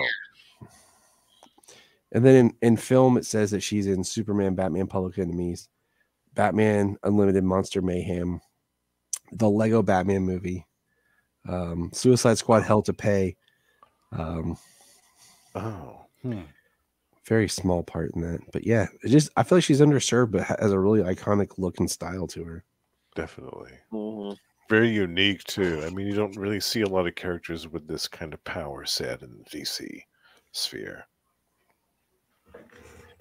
[SPEAKER 3] Oh,
[SPEAKER 7] And then in, in film, it says that she's in Superman, Batman, Public Enemies, Batman, Unlimited Monster Mayhem, the Lego Batman movie, um, Suicide Squad, Hell to Pay. Um,
[SPEAKER 3] oh, hmm.
[SPEAKER 7] very small part in that, but yeah, it just I feel like she's underserved, but has a really iconic look and style to her.
[SPEAKER 3] definitely
[SPEAKER 1] Mhm.
[SPEAKER 3] very unique too. I mean, you don't really see a lot of characters with this kind of power set in the DC sphere.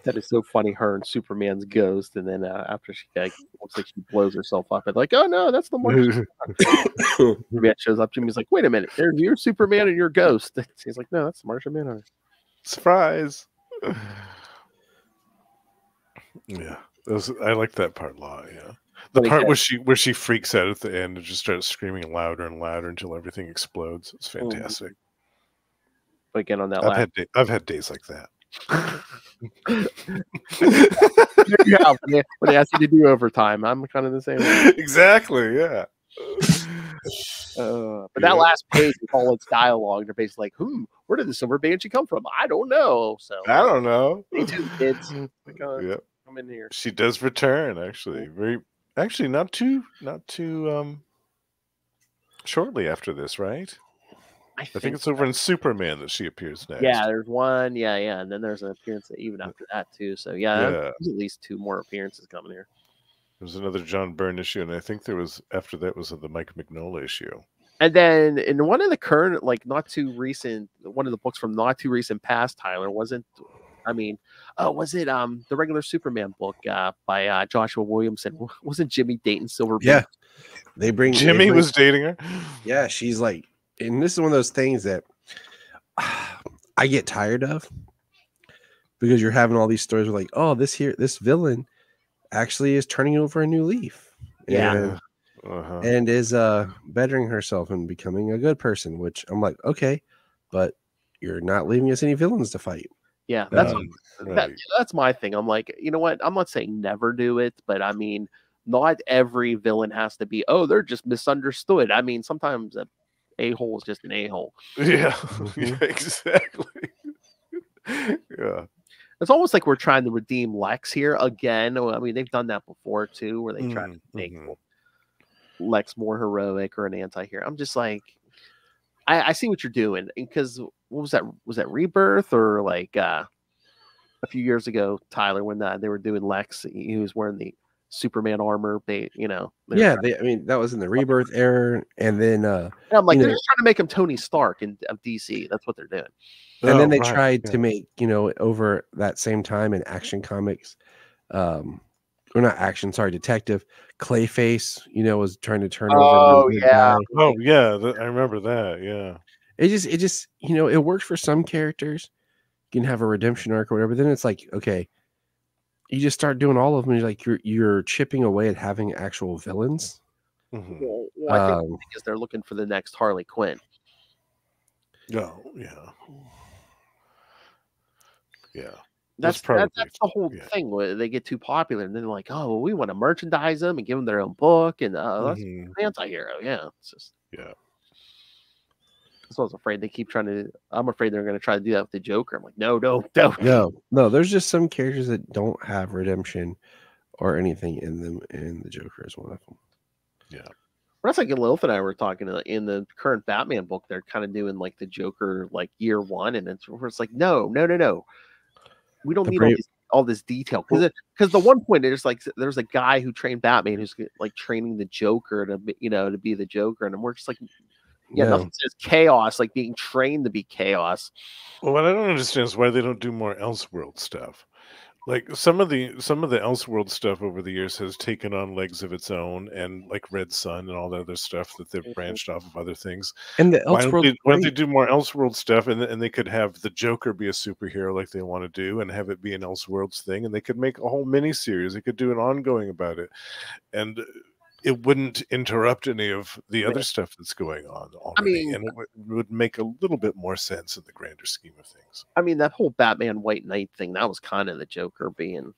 [SPEAKER 1] That is so funny. Her and Superman's ghost, and then uh, after she like looks like she blows herself up, and like, oh no, that's the Martian. (laughs) (laughs) Superman shows up. Jimmy's like, wait a minute, there's your Superman and your ghost. (laughs) He's like, no, that's the Martian Manhunter.
[SPEAKER 3] Surprise! (sighs) yeah, those, I like that part a lot. Yeah, the
[SPEAKER 1] But
[SPEAKER 3] part where she where she freaks out at the end and just starts screaming louder and louder until everything explodes. It's
[SPEAKER 1] Mhm.
[SPEAKER 3] fantastic.
[SPEAKER 1] But again, on that
[SPEAKER 3] I've had day, I've had days like that.
[SPEAKER 1] Yeah, when they, when they ask you to do overtime, I'm kind of the same. way.
[SPEAKER 3] exactly. Yeah.
[SPEAKER 1] Uh, but that last page with all its dialogue, they're basically like, hmm, where did the silver banshee come from? I don't know. So
[SPEAKER 3] I don't know.
[SPEAKER 1] Tuned, kids. (laughs)
[SPEAKER 3] Yeah.
[SPEAKER 1] come in here.
[SPEAKER 3] She does return actually. Very actually not too not too um shortly after this, right?
[SPEAKER 1] I
[SPEAKER 3] I
[SPEAKER 1] think,
[SPEAKER 3] think it's over in Superman that she appears next.
[SPEAKER 1] yeah, there's one, yeah, yeah, and then there's an appearance even after that too. So yeah,
[SPEAKER 3] Yeah.
[SPEAKER 1] there's at least two more appearances coming here.
[SPEAKER 3] There's another John Byrne issue, and I think there was after that was the Mike Mignola issue.
[SPEAKER 1] And then in one of the current, like not too recent, one of the books from not too recent past, Tyler wasn't. I mean, oh, was it um the regular Superman book uh, by uh, Joshua Williamson? Wasn't Jimmy Dayton Silver?
[SPEAKER 7] Yeah. They bring they
[SPEAKER 3] Jimmy
[SPEAKER 7] bring-
[SPEAKER 3] was dating her.
[SPEAKER 7] yeah, she's like, and this is one of those things that (sighs) I get tired of because you're having all these stories where like, oh, this here, this villain actually is turning over a new leaf.
[SPEAKER 1] Yeah.
[SPEAKER 7] and,
[SPEAKER 3] Uh-huh.
[SPEAKER 7] and is uh bettering herself and becoming a good person. Which I'm like, okay, but you're not leaving us any villains to fight.
[SPEAKER 1] Yeah, that's
[SPEAKER 3] Um,
[SPEAKER 1] that,
[SPEAKER 3] right.
[SPEAKER 1] that's my thing. I'm like, you know what? I'm not saying never do it, but I mean, not every villain has to be. Oh, they're just misunderstood. I mean, sometimes a a hole is just an a hole.
[SPEAKER 3] Yeah, (laughs)
[SPEAKER 7] Mm-hmm.
[SPEAKER 3] yeah, exactly. (laughs) yeah,
[SPEAKER 1] It's almost like we're trying to redeem Lex here again. I mean, they've done that before too, where they try to
[SPEAKER 3] Mhm,
[SPEAKER 1] make
[SPEAKER 3] mhm.
[SPEAKER 1] Lex more heroic or an anti-hero. I'm just like, I, I see what you're doing because what was that? Was that Rebirth or like uh a few years ago, Tyler, when uh, they were doing Lex, he was wearing the Superman armor. They, you know,
[SPEAKER 7] Yeah, they, I mean that was in the rebirth era, and then uh
[SPEAKER 1] And I'm like, they're
[SPEAKER 7] know-
[SPEAKER 1] just trying to make him Tony Stark in of DC. That's what they're doing.
[SPEAKER 7] and
[SPEAKER 3] Oh,
[SPEAKER 7] then they
[SPEAKER 3] right,
[SPEAKER 7] tried
[SPEAKER 3] yeah.
[SPEAKER 7] to make you know over that same time in action comics um or not action sorry detective clayface you know was trying to turn over
[SPEAKER 1] Oh,
[SPEAKER 7] into a good
[SPEAKER 1] yeah.
[SPEAKER 7] guy.
[SPEAKER 3] Oh yeah, th- I remember that. Yeah.
[SPEAKER 7] it just it just you know it works for some characters you can have a redemption arc or whatever then it's like okay you just start doing all of them you're like you're you're chipping away at having actual villains
[SPEAKER 3] Mhm.
[SPEAKER 1] Well, well, I think the
[SPEAKER 7] um,
[SPEAKER 1] thing is they're looking for the next Harley Quinn.
[SPEAKER 3] Oh yeah. Yeah.
[SPEAKER 1] That's
[SPEAKER 3] That's
[SPEAKER 1] that, that's the whole
[SPEAKER 3] yeah.
[SPEAKER 1] thing. Where they get too popular, and then they're like, "Oh, well, we want to merchandise them and give them their own book." And uh, that's
[SPEAKER 3] Mhm.
[SPEAKER 1] an anti-hero. Yeah, it's just
[SPEAKER 3] Yeah.
[SPEAKER 1] That's what I was afraid they keep trying to. I'm afraid they're going to try to do that with the Joker. I'm like, no, no, (laughs) no.
[SPEAKER 7] no no there's just some characters that don't have redemption or anything in them and the joker is one of them Yeah.
[SPEAKER 1] That's like Lilith and I were talking in the current Batman book. They're kind of doing like the Joker like year one, and it's where it's like, no, no, no, no. We don't
[SPEAKER 7] The
[SPEAKER 1] need
[SPEAKER 7] pre-
[SPEAKER 1] all, this, all this detail because because the one point there's like there's a guy who trained Batman who's like training the Joker to be, you know to be the Joker, and we're just like, yeah,
[SPEAKER 7] Yeah.
[SPEAKER 1] nothing says chaos like being trained to be chaos.
[SPEAKER 3] Well, what I don't understand is why they don't do more Elseworld stuff. Like some of the some of the Elseworld stuff over the years has taken on legs of its own, and like Red Sun and all the other stuff that they've
[SPEAKER 1] Mhm.
[SPEAKER 3] branched off of other things.
[SPEAKER 7] and the
[SPEAKER 3] Why don't, they, why don't they do more Elseworld stuff, and and they could have the Joker be a superhero like they want to do, and have it be an Elseworlds thing, and they could make a whole mini series. They could do an ongoing about it, and uh, it wouldn't interrupt any of the other stuff that's going on already,
[SPEAKER 1] mean-
[SPEAKER 3] and it would, would make a little bit more sense in the grander scheme of things.
[SPEAKER 1] I mean, that whole Batman White Knight thing that was kind of the Joker being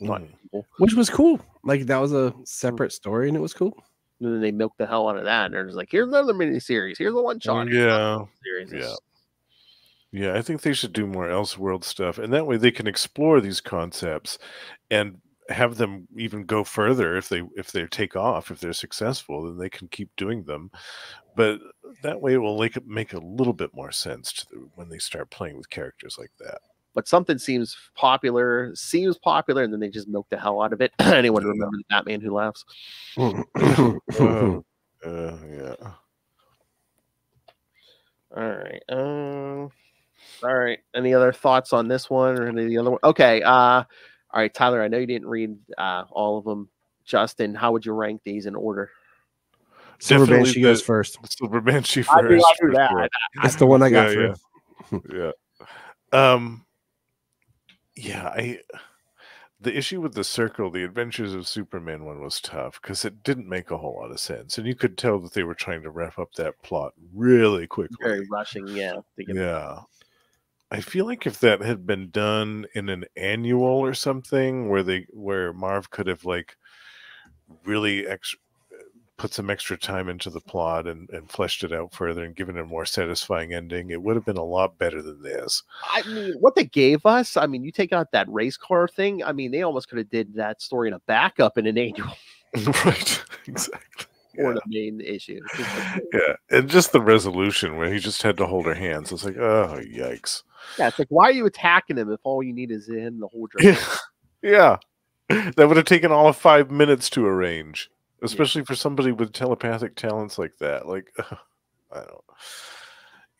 [SPEAKER 1] not
[SPEAKER 3] mm.
[SPEAKER 1] evil.
[SPEAKER 7] which was cool like that was a mm. separate story and it was cool
[SPEAKER 1] And then they milked the hell out of that, and they're just like, "Here's another mini series. Here's a one shot.
[SPEAKER 3] Yeah,
[SPEAKER 1] series."
[SPEAKER 3] yeah. Yeah, I think they should do more Elseworld stuff, and that way they can explore these concepts and have them even go further if they if they take off if they're successful then they can keep doing them but that way it will make make a little bit more sense to the, when they start playing with characters like that
[SPEAKER 1] but something seems popular, seems popular, and then they just milk the hell out of it. (clears throat) Anyone
[SPEAKER 3] Yeah.
[SPEAKER 1] remember the Batman who laughs?
[SPEAKER 3] uh, uh, yeah
[SPEAKER 1] All right. Um, all right. Any other thoughts on this one or any of the other one? Okay. Uh, all right, Tyler. I know you didn't read uh, all of them. Justin, how would you rank these in order?
[SPEAKER 7] Silver
[SPEAKER 3] Definitely
[SPEAKER 7] Banshee goes first.
[SPEAKER 3] Silver Banshee
[SPEAKER 1] I
[SPEAKER 3] first.
[SPEAKER 1] I knew
[SPEAKER 3] for
[SPEAKER 1] that.
[SPEAKER 3] sure. (laughs)
[SPEAKER 7] That's the one I got
[SPEAKER 3] Yeah,
[SPEAKER 7] through.
[SPEAKER 3] yeah. (laughs) yeah um yeah i the issue with the circle the adventures of superman one was tough because it didn't make a whole lot of sense and you could tell that they were trying to wrap up that plot really quickly
[SPEAKER 1] Very rushing. Yeah. to get-
[SPEAKER 3] yeah i feel like if that had been done in an annual or something where they where marv could have like really ex- uh, put some extra time into the plot and, and fleshed it out further and given it a more satisfying ending it would have been a lot better than this
[SPEAKER 1] I mean, what they gave us. I mean, you take out that race car thing. I mean, they almost could have did that story in a backup in an annual (laughs)
[SPEAKER 3] right exactly
[SPEAKER 1] or the main issue. Like- (laughs)
[SPEAKER 3] yeah and just the resolution where he just had to hold her hands it's like oh yikes
[SPEAKER 1] yeah, it's like why are you attacking him if all you need is him the whole your
[SPEAKER 3] yeah (laughs) yeah. That would have taken all of five minutes to arrange especially for somebody with telepathic talents like that. Like (laughs) i don't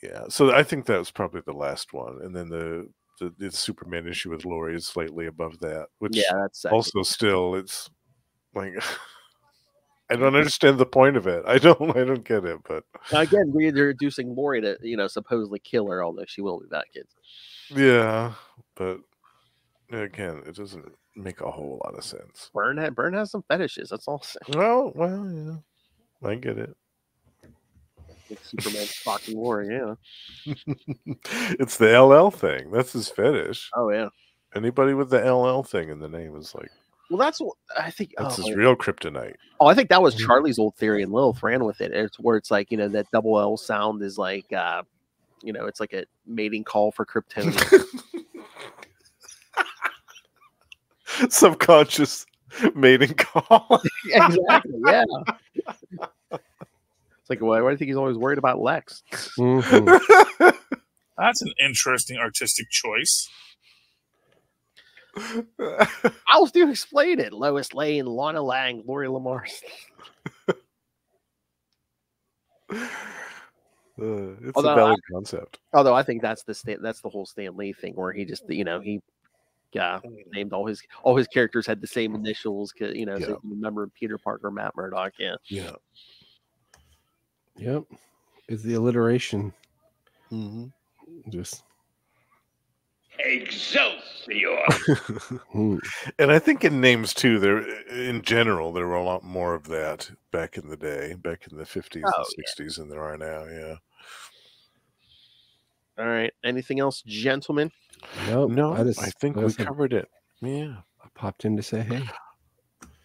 [SPEAKER 3] yeah. So i think that was probably the last one. And then the the, the superman issue with Lori is slightly above that which
[SPEAKER 1] Yeah, that's
[SPEAKER 3] also still it's like (laughs) i don't understand the point of it i don't (laughs) i don't get it but
[SPEAKER 1] Now, again, reintroducing Lori to you know supposedly kill her, although she will be back, kids.
[SPEAKER 3] yeah but again it doesn't make a whole lot of sense
[SPEAKER 1] Byrne had Byrne has some fetishes. That's all.
[SPEAKER 3] Well well yeah i get it
[SPEAKER 1] Like Superman fucking Lori. Yeah. (laughs)
[SPEAKER 3] it's the ll thing that's his fetish
[SPEAKER 1] Oh yeah.
[SPEAKER 3] anybody with the ll thing in the name is like
[SPEAKER 1] Well, that's what I think.
[SPEAKER 3] that's
[SPEAKER 1] oh,
[SPEAKER 3] his real kryptonite
[SPEAKER 1] oh, I think that was
[SPEAKER 3] Mhm.
[SPEAKER 1] Charlie's old theory, and Lilith ran with it. It's where it's like you know that double L sound is like, uh you know, it's like a mating call for Kryptonian. (laughs)
[SPEAKER 3] subconscious mating call (laughs)
[SPEAKER 1] exactly. (laughs) Yeah. It's like, why, why do you think he's always worried about Lex?
[SPEAKER 7] Mhm.
[SPEAKER 9] That's an interesting artistic choice.
[SPEAKER 1] How else do you explain it? Lois Lane, Lana Lang, Lori Lamar. (laughs) (laughs)
[SPEAKER 3] Uh, it's
[SPEAKER 1] Although
[SPEAKER 3] a
[SPEAKER 1] I-
[SPEAKER 3] valid concept.
[SPEAKER 1] Although I think that's the Stan, that's the whole Stan Lee thing, where he just you know he yeah named all his all his characters had the same initials, you know, so you remember Peter Parker, Matt Murdock. Yeah,
[SPEAKER 3] Yeah.
[SPEAKER 7] Yep. It's the alliteration.
[SPEAKER 3] Mm-hmm.
[SPEAKER 7] Just
[SPEAKER 5] Excelsior! (laughs)
[SPEAKER 7] hmm.
[SPEAKER 3] And I think in names too, there in general there were a lot more of that back in the day, back in the fifties
[SPEAKER 1] Oh,
[SPEAKER 3] and sixties, than there are now. Yeah.
[SPEAKER 1] all right. Anything else, gentlemen?
[SPEAKER 7] Nope.
[SPEAKER 3] No, I,
[SPEAKER 7] just,
[SPEAKER 3] think
[SPEAKER 7] I
[SPEAKER 3] we covered it. Yeah.
[SPEAKER 7] I popped in to say hey.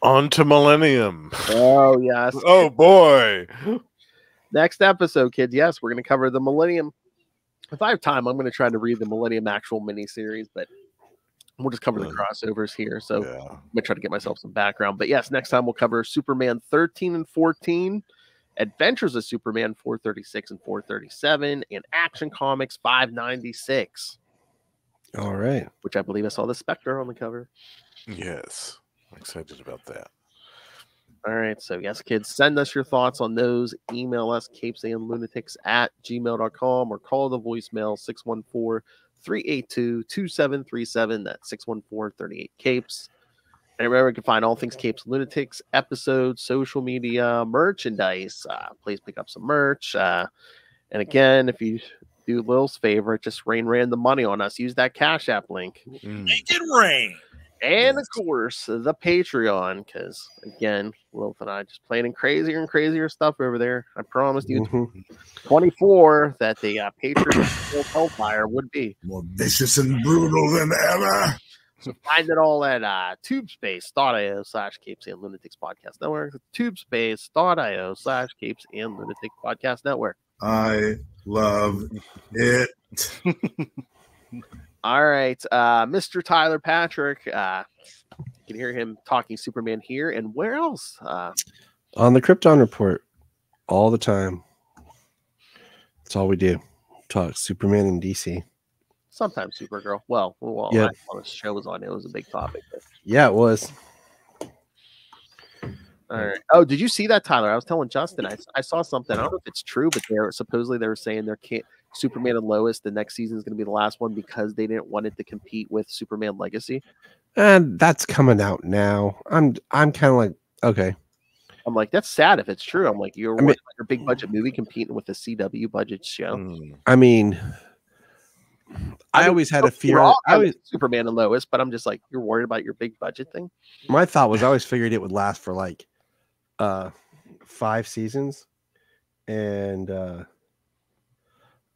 [SPEAKER 3] On to Millennium.
[SPEAKER 1] Oh yes. (laughs)
[SPEAKER 3] Oh boy.
[SPEAKER 1] Next episode, kids. Yes, we're going to cover the Millennium. If I have time, I'm going to try to read the Millennium actual miniseries, but we'll just cover the crossovers here. So
[SPEAKER 3] Yeah.
[SPEAKER 1] I'm gonna try to get myself some background. But yes, next time we'll cover Superman 13 and 14, Adventures of Superman 436 and 437, and Action Comics 596,
[SPEAKER 7] All right.
[SPEAKER 1] which I believe I saw the Spectre on the cover.
[SPEAKER 3] Yes. I'm excited about that.
[SPEAKER 1] All right. So, yes, kids, send us your thoughts on those. Email us, capesandlunatics at gmail.com, or call the voicemail 614 382 2737. That's 614 38 Capes. And remember, you can find all things Capes Lunatics, episodes, social media, merchandise. Uh, please pick up some merch. Uh, and again, if you do Lil's favor, just rain random money on us. Use that Cash App link.
[SPEAKER 3] Mm.
[SPEAKER 5] Make it rain!
[SPEAKER 1] And of course, the Patreon, because again, Lilith and I just planning crazier and crazier stuff over there. I promised you
[SPEAKER 7] Mhm.
[SPEAKER 1] 24 that the uh, Patreon full Hellfire would be.
[SPEAKER 4] More vicious and brutal than ever.
[SPEAKER 1] So find it all at uh, tubespace.io slash capes and lunatics podcast network. Tubespace.io slash capes and lunatic podcast network.
[SPEAKER 4] I love it. (laughs)
[SPEAKER 1] All right, uh, Mr. Tyler Patrick. Uh, you can hear him talking Superman here and where else? Uh,
[SPEAKER 7] On the Krypton report, all the time. That's all we do. Talk Superman and DC.
[SPEAKER 1] sometimes Supergirl. Well, well,
[SPEAKER 7] Yeah.
[SPEAKER 1] I saw the show was on. It was a big topic. But,
[SPEAKER 7] Yeah, it was.
[SPEAKER 1] all right. Oh, did you see that, Tyler? I was telling Justin. I, I saw something. I don't know if it's true, but they're supposedly they were saying they're can't Superman and Lois. The next season is going to be the last one because they didn't want it to compete with Superman Legacy.
[SPEAKER 7] And that's coming out now. I'm I'm kind of like, okay.
[SPEAKER 1] I'm like, that's sad if it's true. I'm like, you're
[SPEAKER 7] I mean-
[SPEAKER 1] worried your big budget movie competing with the CW budget show.
[SPEAKER 3] Mm.
[SPEAKER 7] I mean, I
[SPEAKER 1] mean,
[SPEAKER 7] always had a fear.
[SPEAKER 1] wrong
[SPEAKER 7] I
[SPEAKER 1] with
[SPEAKER 7] always,
[SPEAKER 1] Superman and Lois, but I'm just like, you're worried about your big budget thing.
[SPEAKER 7] my thought was I always figured it would last for like uh five seasons and uh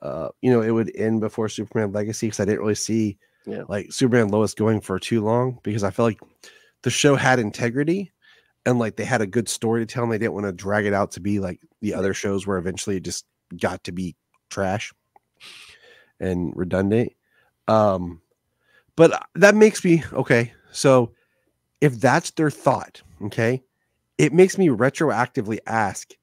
[SPEAKER 7] uh you know it would end before Superman Legacy because I didn't really see
[SPEAKER 1] Yeah.
[SPEAKER 7] like Superman Lois going for too long because I felt like the show had integrity and like they had a good story to tell and they didn't want to drag it out to be like the other shows where eventually it just got to be trash and redundant. Um but that makes me okay. So if that's their thought, okay, it makes me retroactively ask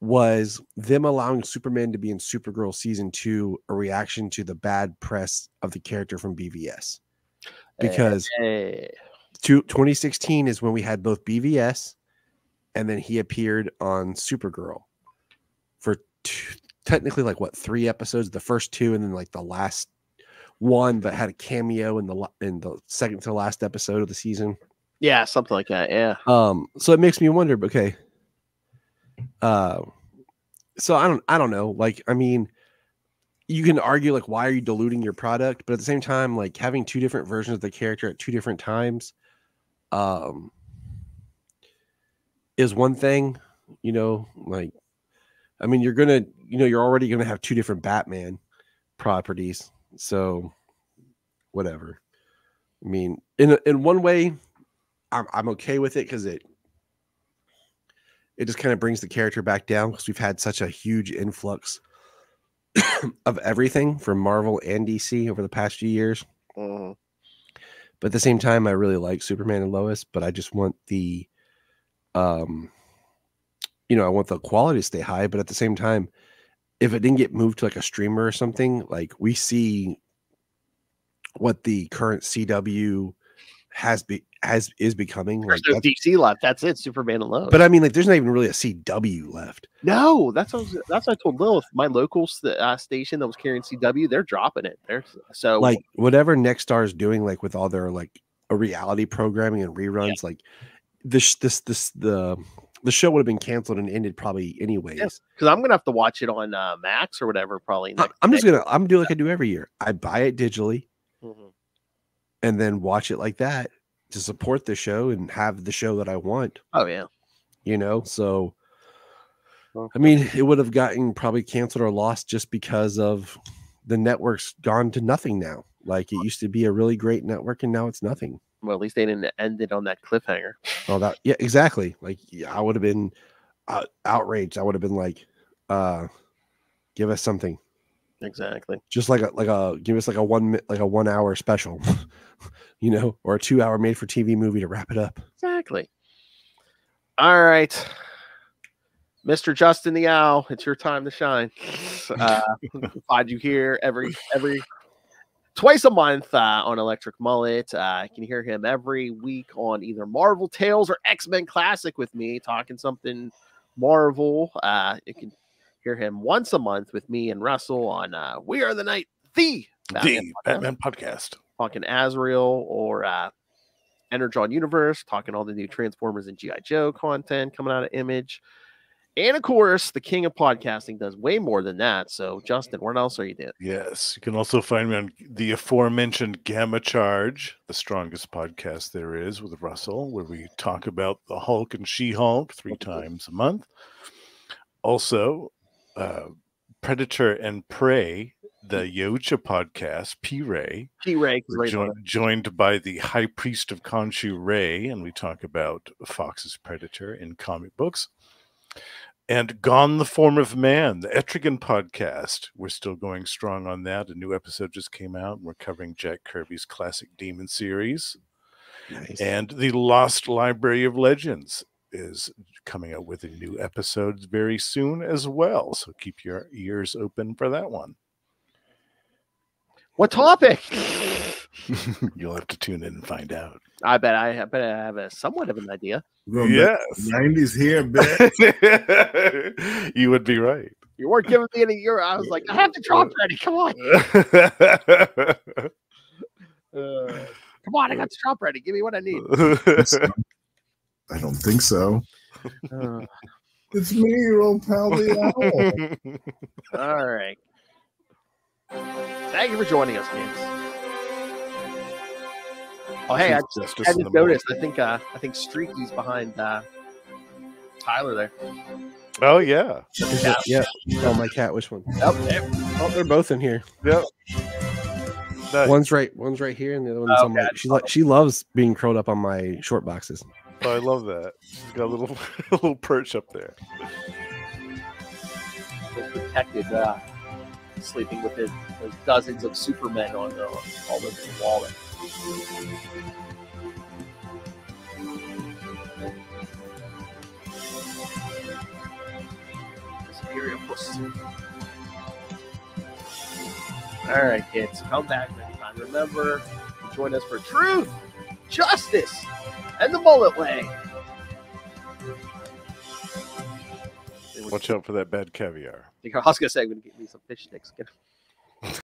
[SPEAKER 7] was them allowing Superman to be in Supergirl season two a reaction to the bad press of the character from BVS? Because
[SPEAKER 1] Hey.
[SPEAKER 7] two, 2016 is when we had both BVS and then he appeared on Supergirl for two, technically like what three episodes the first two and then like the last one that had a cameo in the in the second to last episode of the season
[SPEAKER 1] yeah, something like that. Yeah.
[SPEAKER 7] um so it makes me wonder okay uh so i don't i don't know like i mean you can argue like why are you diluting your product but at the same time like having two different versions of the character at two different times um is one thing you know like i mean you're gonna you know you're already gonna have two different batman properties so whatever. I mean in in one way i'm, I'm okay with it because it it just kind of brings the character back down because we've had such a huge influx (coughs) of everything from marvel and dc over the past few years
[SPEAKER 1] Mhm.
[SPEAKER 7] but at the same time i really like superman and lois but i just want the um you know i want the quality to stay high but at the same time if it didn't get moved to like a streamer or something like we see what the current cw has be has is becoming like.
[SPEAKER 1] There's no DC left. That's it. Superman alone.
[SPEAKER 7] But I mean, like, there's not even really a CW left.
[SPEAKER 1] no, that's what I was, that's what I told Lilith. My local uh, station that was carrying CW, they're dropping it. They're so
[SPEAKER 7] Like whatever Nexstar is doing, like with all their like a reality programming and reruns, like this this this the the show would have been canceled and ended probably anyways.
[SPEAKER 1] because I'm gonna have to watch it on uh, Max or whatever. Probably.
[SPEAKER 7] I-
[SPEAKER 1] next
[SPEAKER 7] I'm just gonna I'm gonna do like I do every year. I buy it digitally. And then watch it like that to support the show and have the show that I want.
[SPEAKER 1] Oh yeah.
[SPEAKER 7] you know so i mean it would have gotten probably canceled or lost just because of the network's gone to nothing now like it used to be a really great network and now it's nothing
[SPEAKER 1] Well, at least they didn't end it on that cliffhanger.
[SPEAKER 7] oh that yeah exactly like yeah, i would have been out, outraged i would have been like uh give us something
[SPEAKER 1] Exactly.
[SPEAKER 7] just like a like a give us like a one like a one hour special (laughs) you know or a two hour made for tv movie to wrap it up
[SPEAKER 1] Exactly. All right. Mr. Justin the Owl, it's your time to shine. (laughs) Uh, find you here every every twice a month uh, on Electric Mullet. Uh, you can hear him every week on either Marvel Tales or X Men Classic with me talking something Marvel. Uh, you can hear him once a month with me and Russell on uh, We Are the Night, the Batman
[SPEAKER 3] the
[SPEAKER 1] podcast
[SPEAKER 3] Batman podcast.
[SPEAKER 1] talking Azrael or uh, Energon Universe, talking all the new Transformers and GI Joe content coming out of Image, and of course, the King of Podcasting does way more than that. So, Justin, what else are you doing?
[SPEAKER 3] Yes, you can also find me on the aforementioned Gamma Charge, the strongest podcast there is with Russell, where we talk about the Hulk and She Hulk three times a month. Also, uh, Predator and Prey, the Yautja podcast, P Ray,
[SPEAKER 1] P Ray,
[SPEAKER 3] joined, joined by the High Priest of Khonshu Ray, and we talk about Fox's Predator in comic books. And Gone the Form of Man, the Etrigan podcast. We're still going strong on that. A new episode just came out. And we're covering Jack Kirby's classic Demon series.
[SPEAKER 7] nice
[SPEAKER 3] And the Lost Library of Legends is coming out with a new episode very soon as well. So keep your ears open for that one.
[SPEAKER 1] what topic? (laughs)
[SPEAKER 3] You'll have to tune in and find out.
[SPEAKER 1] I bet I, I bet I have a somewhat of an idea.
[SPEAKER 4] We're going back to the 90s here, bitch. (laughs)
[SPEAKER 3] you would be right.
[SPEAKER 1] You weren't giving me any. Your, I was like, I have the drop (laughs) ready. Come on, uh, come on, I got the drop ready. Give me what I need.
[SPEAKER 4] I don't think so.
[SPEAKER 1] Uh,
[SPEAKER 4] It's me, your old pal, the (laughs) owl.
[SPEAKER 1] all right. Thank you for joining us, kids. Oh, hey, I
[SPEAKER 3] Justice
[SPEAKER 1] I just noticed. I think uh, I think Streaky's behind uh, Tyler there.
[SPEAKER 3] Oh yeah.
[SPEAKER 7] Is it- yeah oh my cat which one
[SPEAKER 1] Yep, yep.
[SPEAKER 7] oh they're both in here
[SPEAKER 3] Yep. Nice.
[SPEAKER 7] One's right, one's right here, and the other one's on my.
[SPEAKER 1] Okay.
[SPEAKER 7] She like she loves being curled up on my short boxes.
[SPEAKER 3] Oh, I love that. Got a little (laughs) a little perch up there.
[SPEAKER 1] was protected, uh, sleeping with his, his dozens of Supermen on the, all over the wall. All right, kids, come back next time. Remember to join us for truth, justice, and the bullet way.
[SPEAKER 3] Watch out for that bad caviar.
[SPEAKER 1] I was gonna say I'm gonna get me some fish sticks. Get 'em.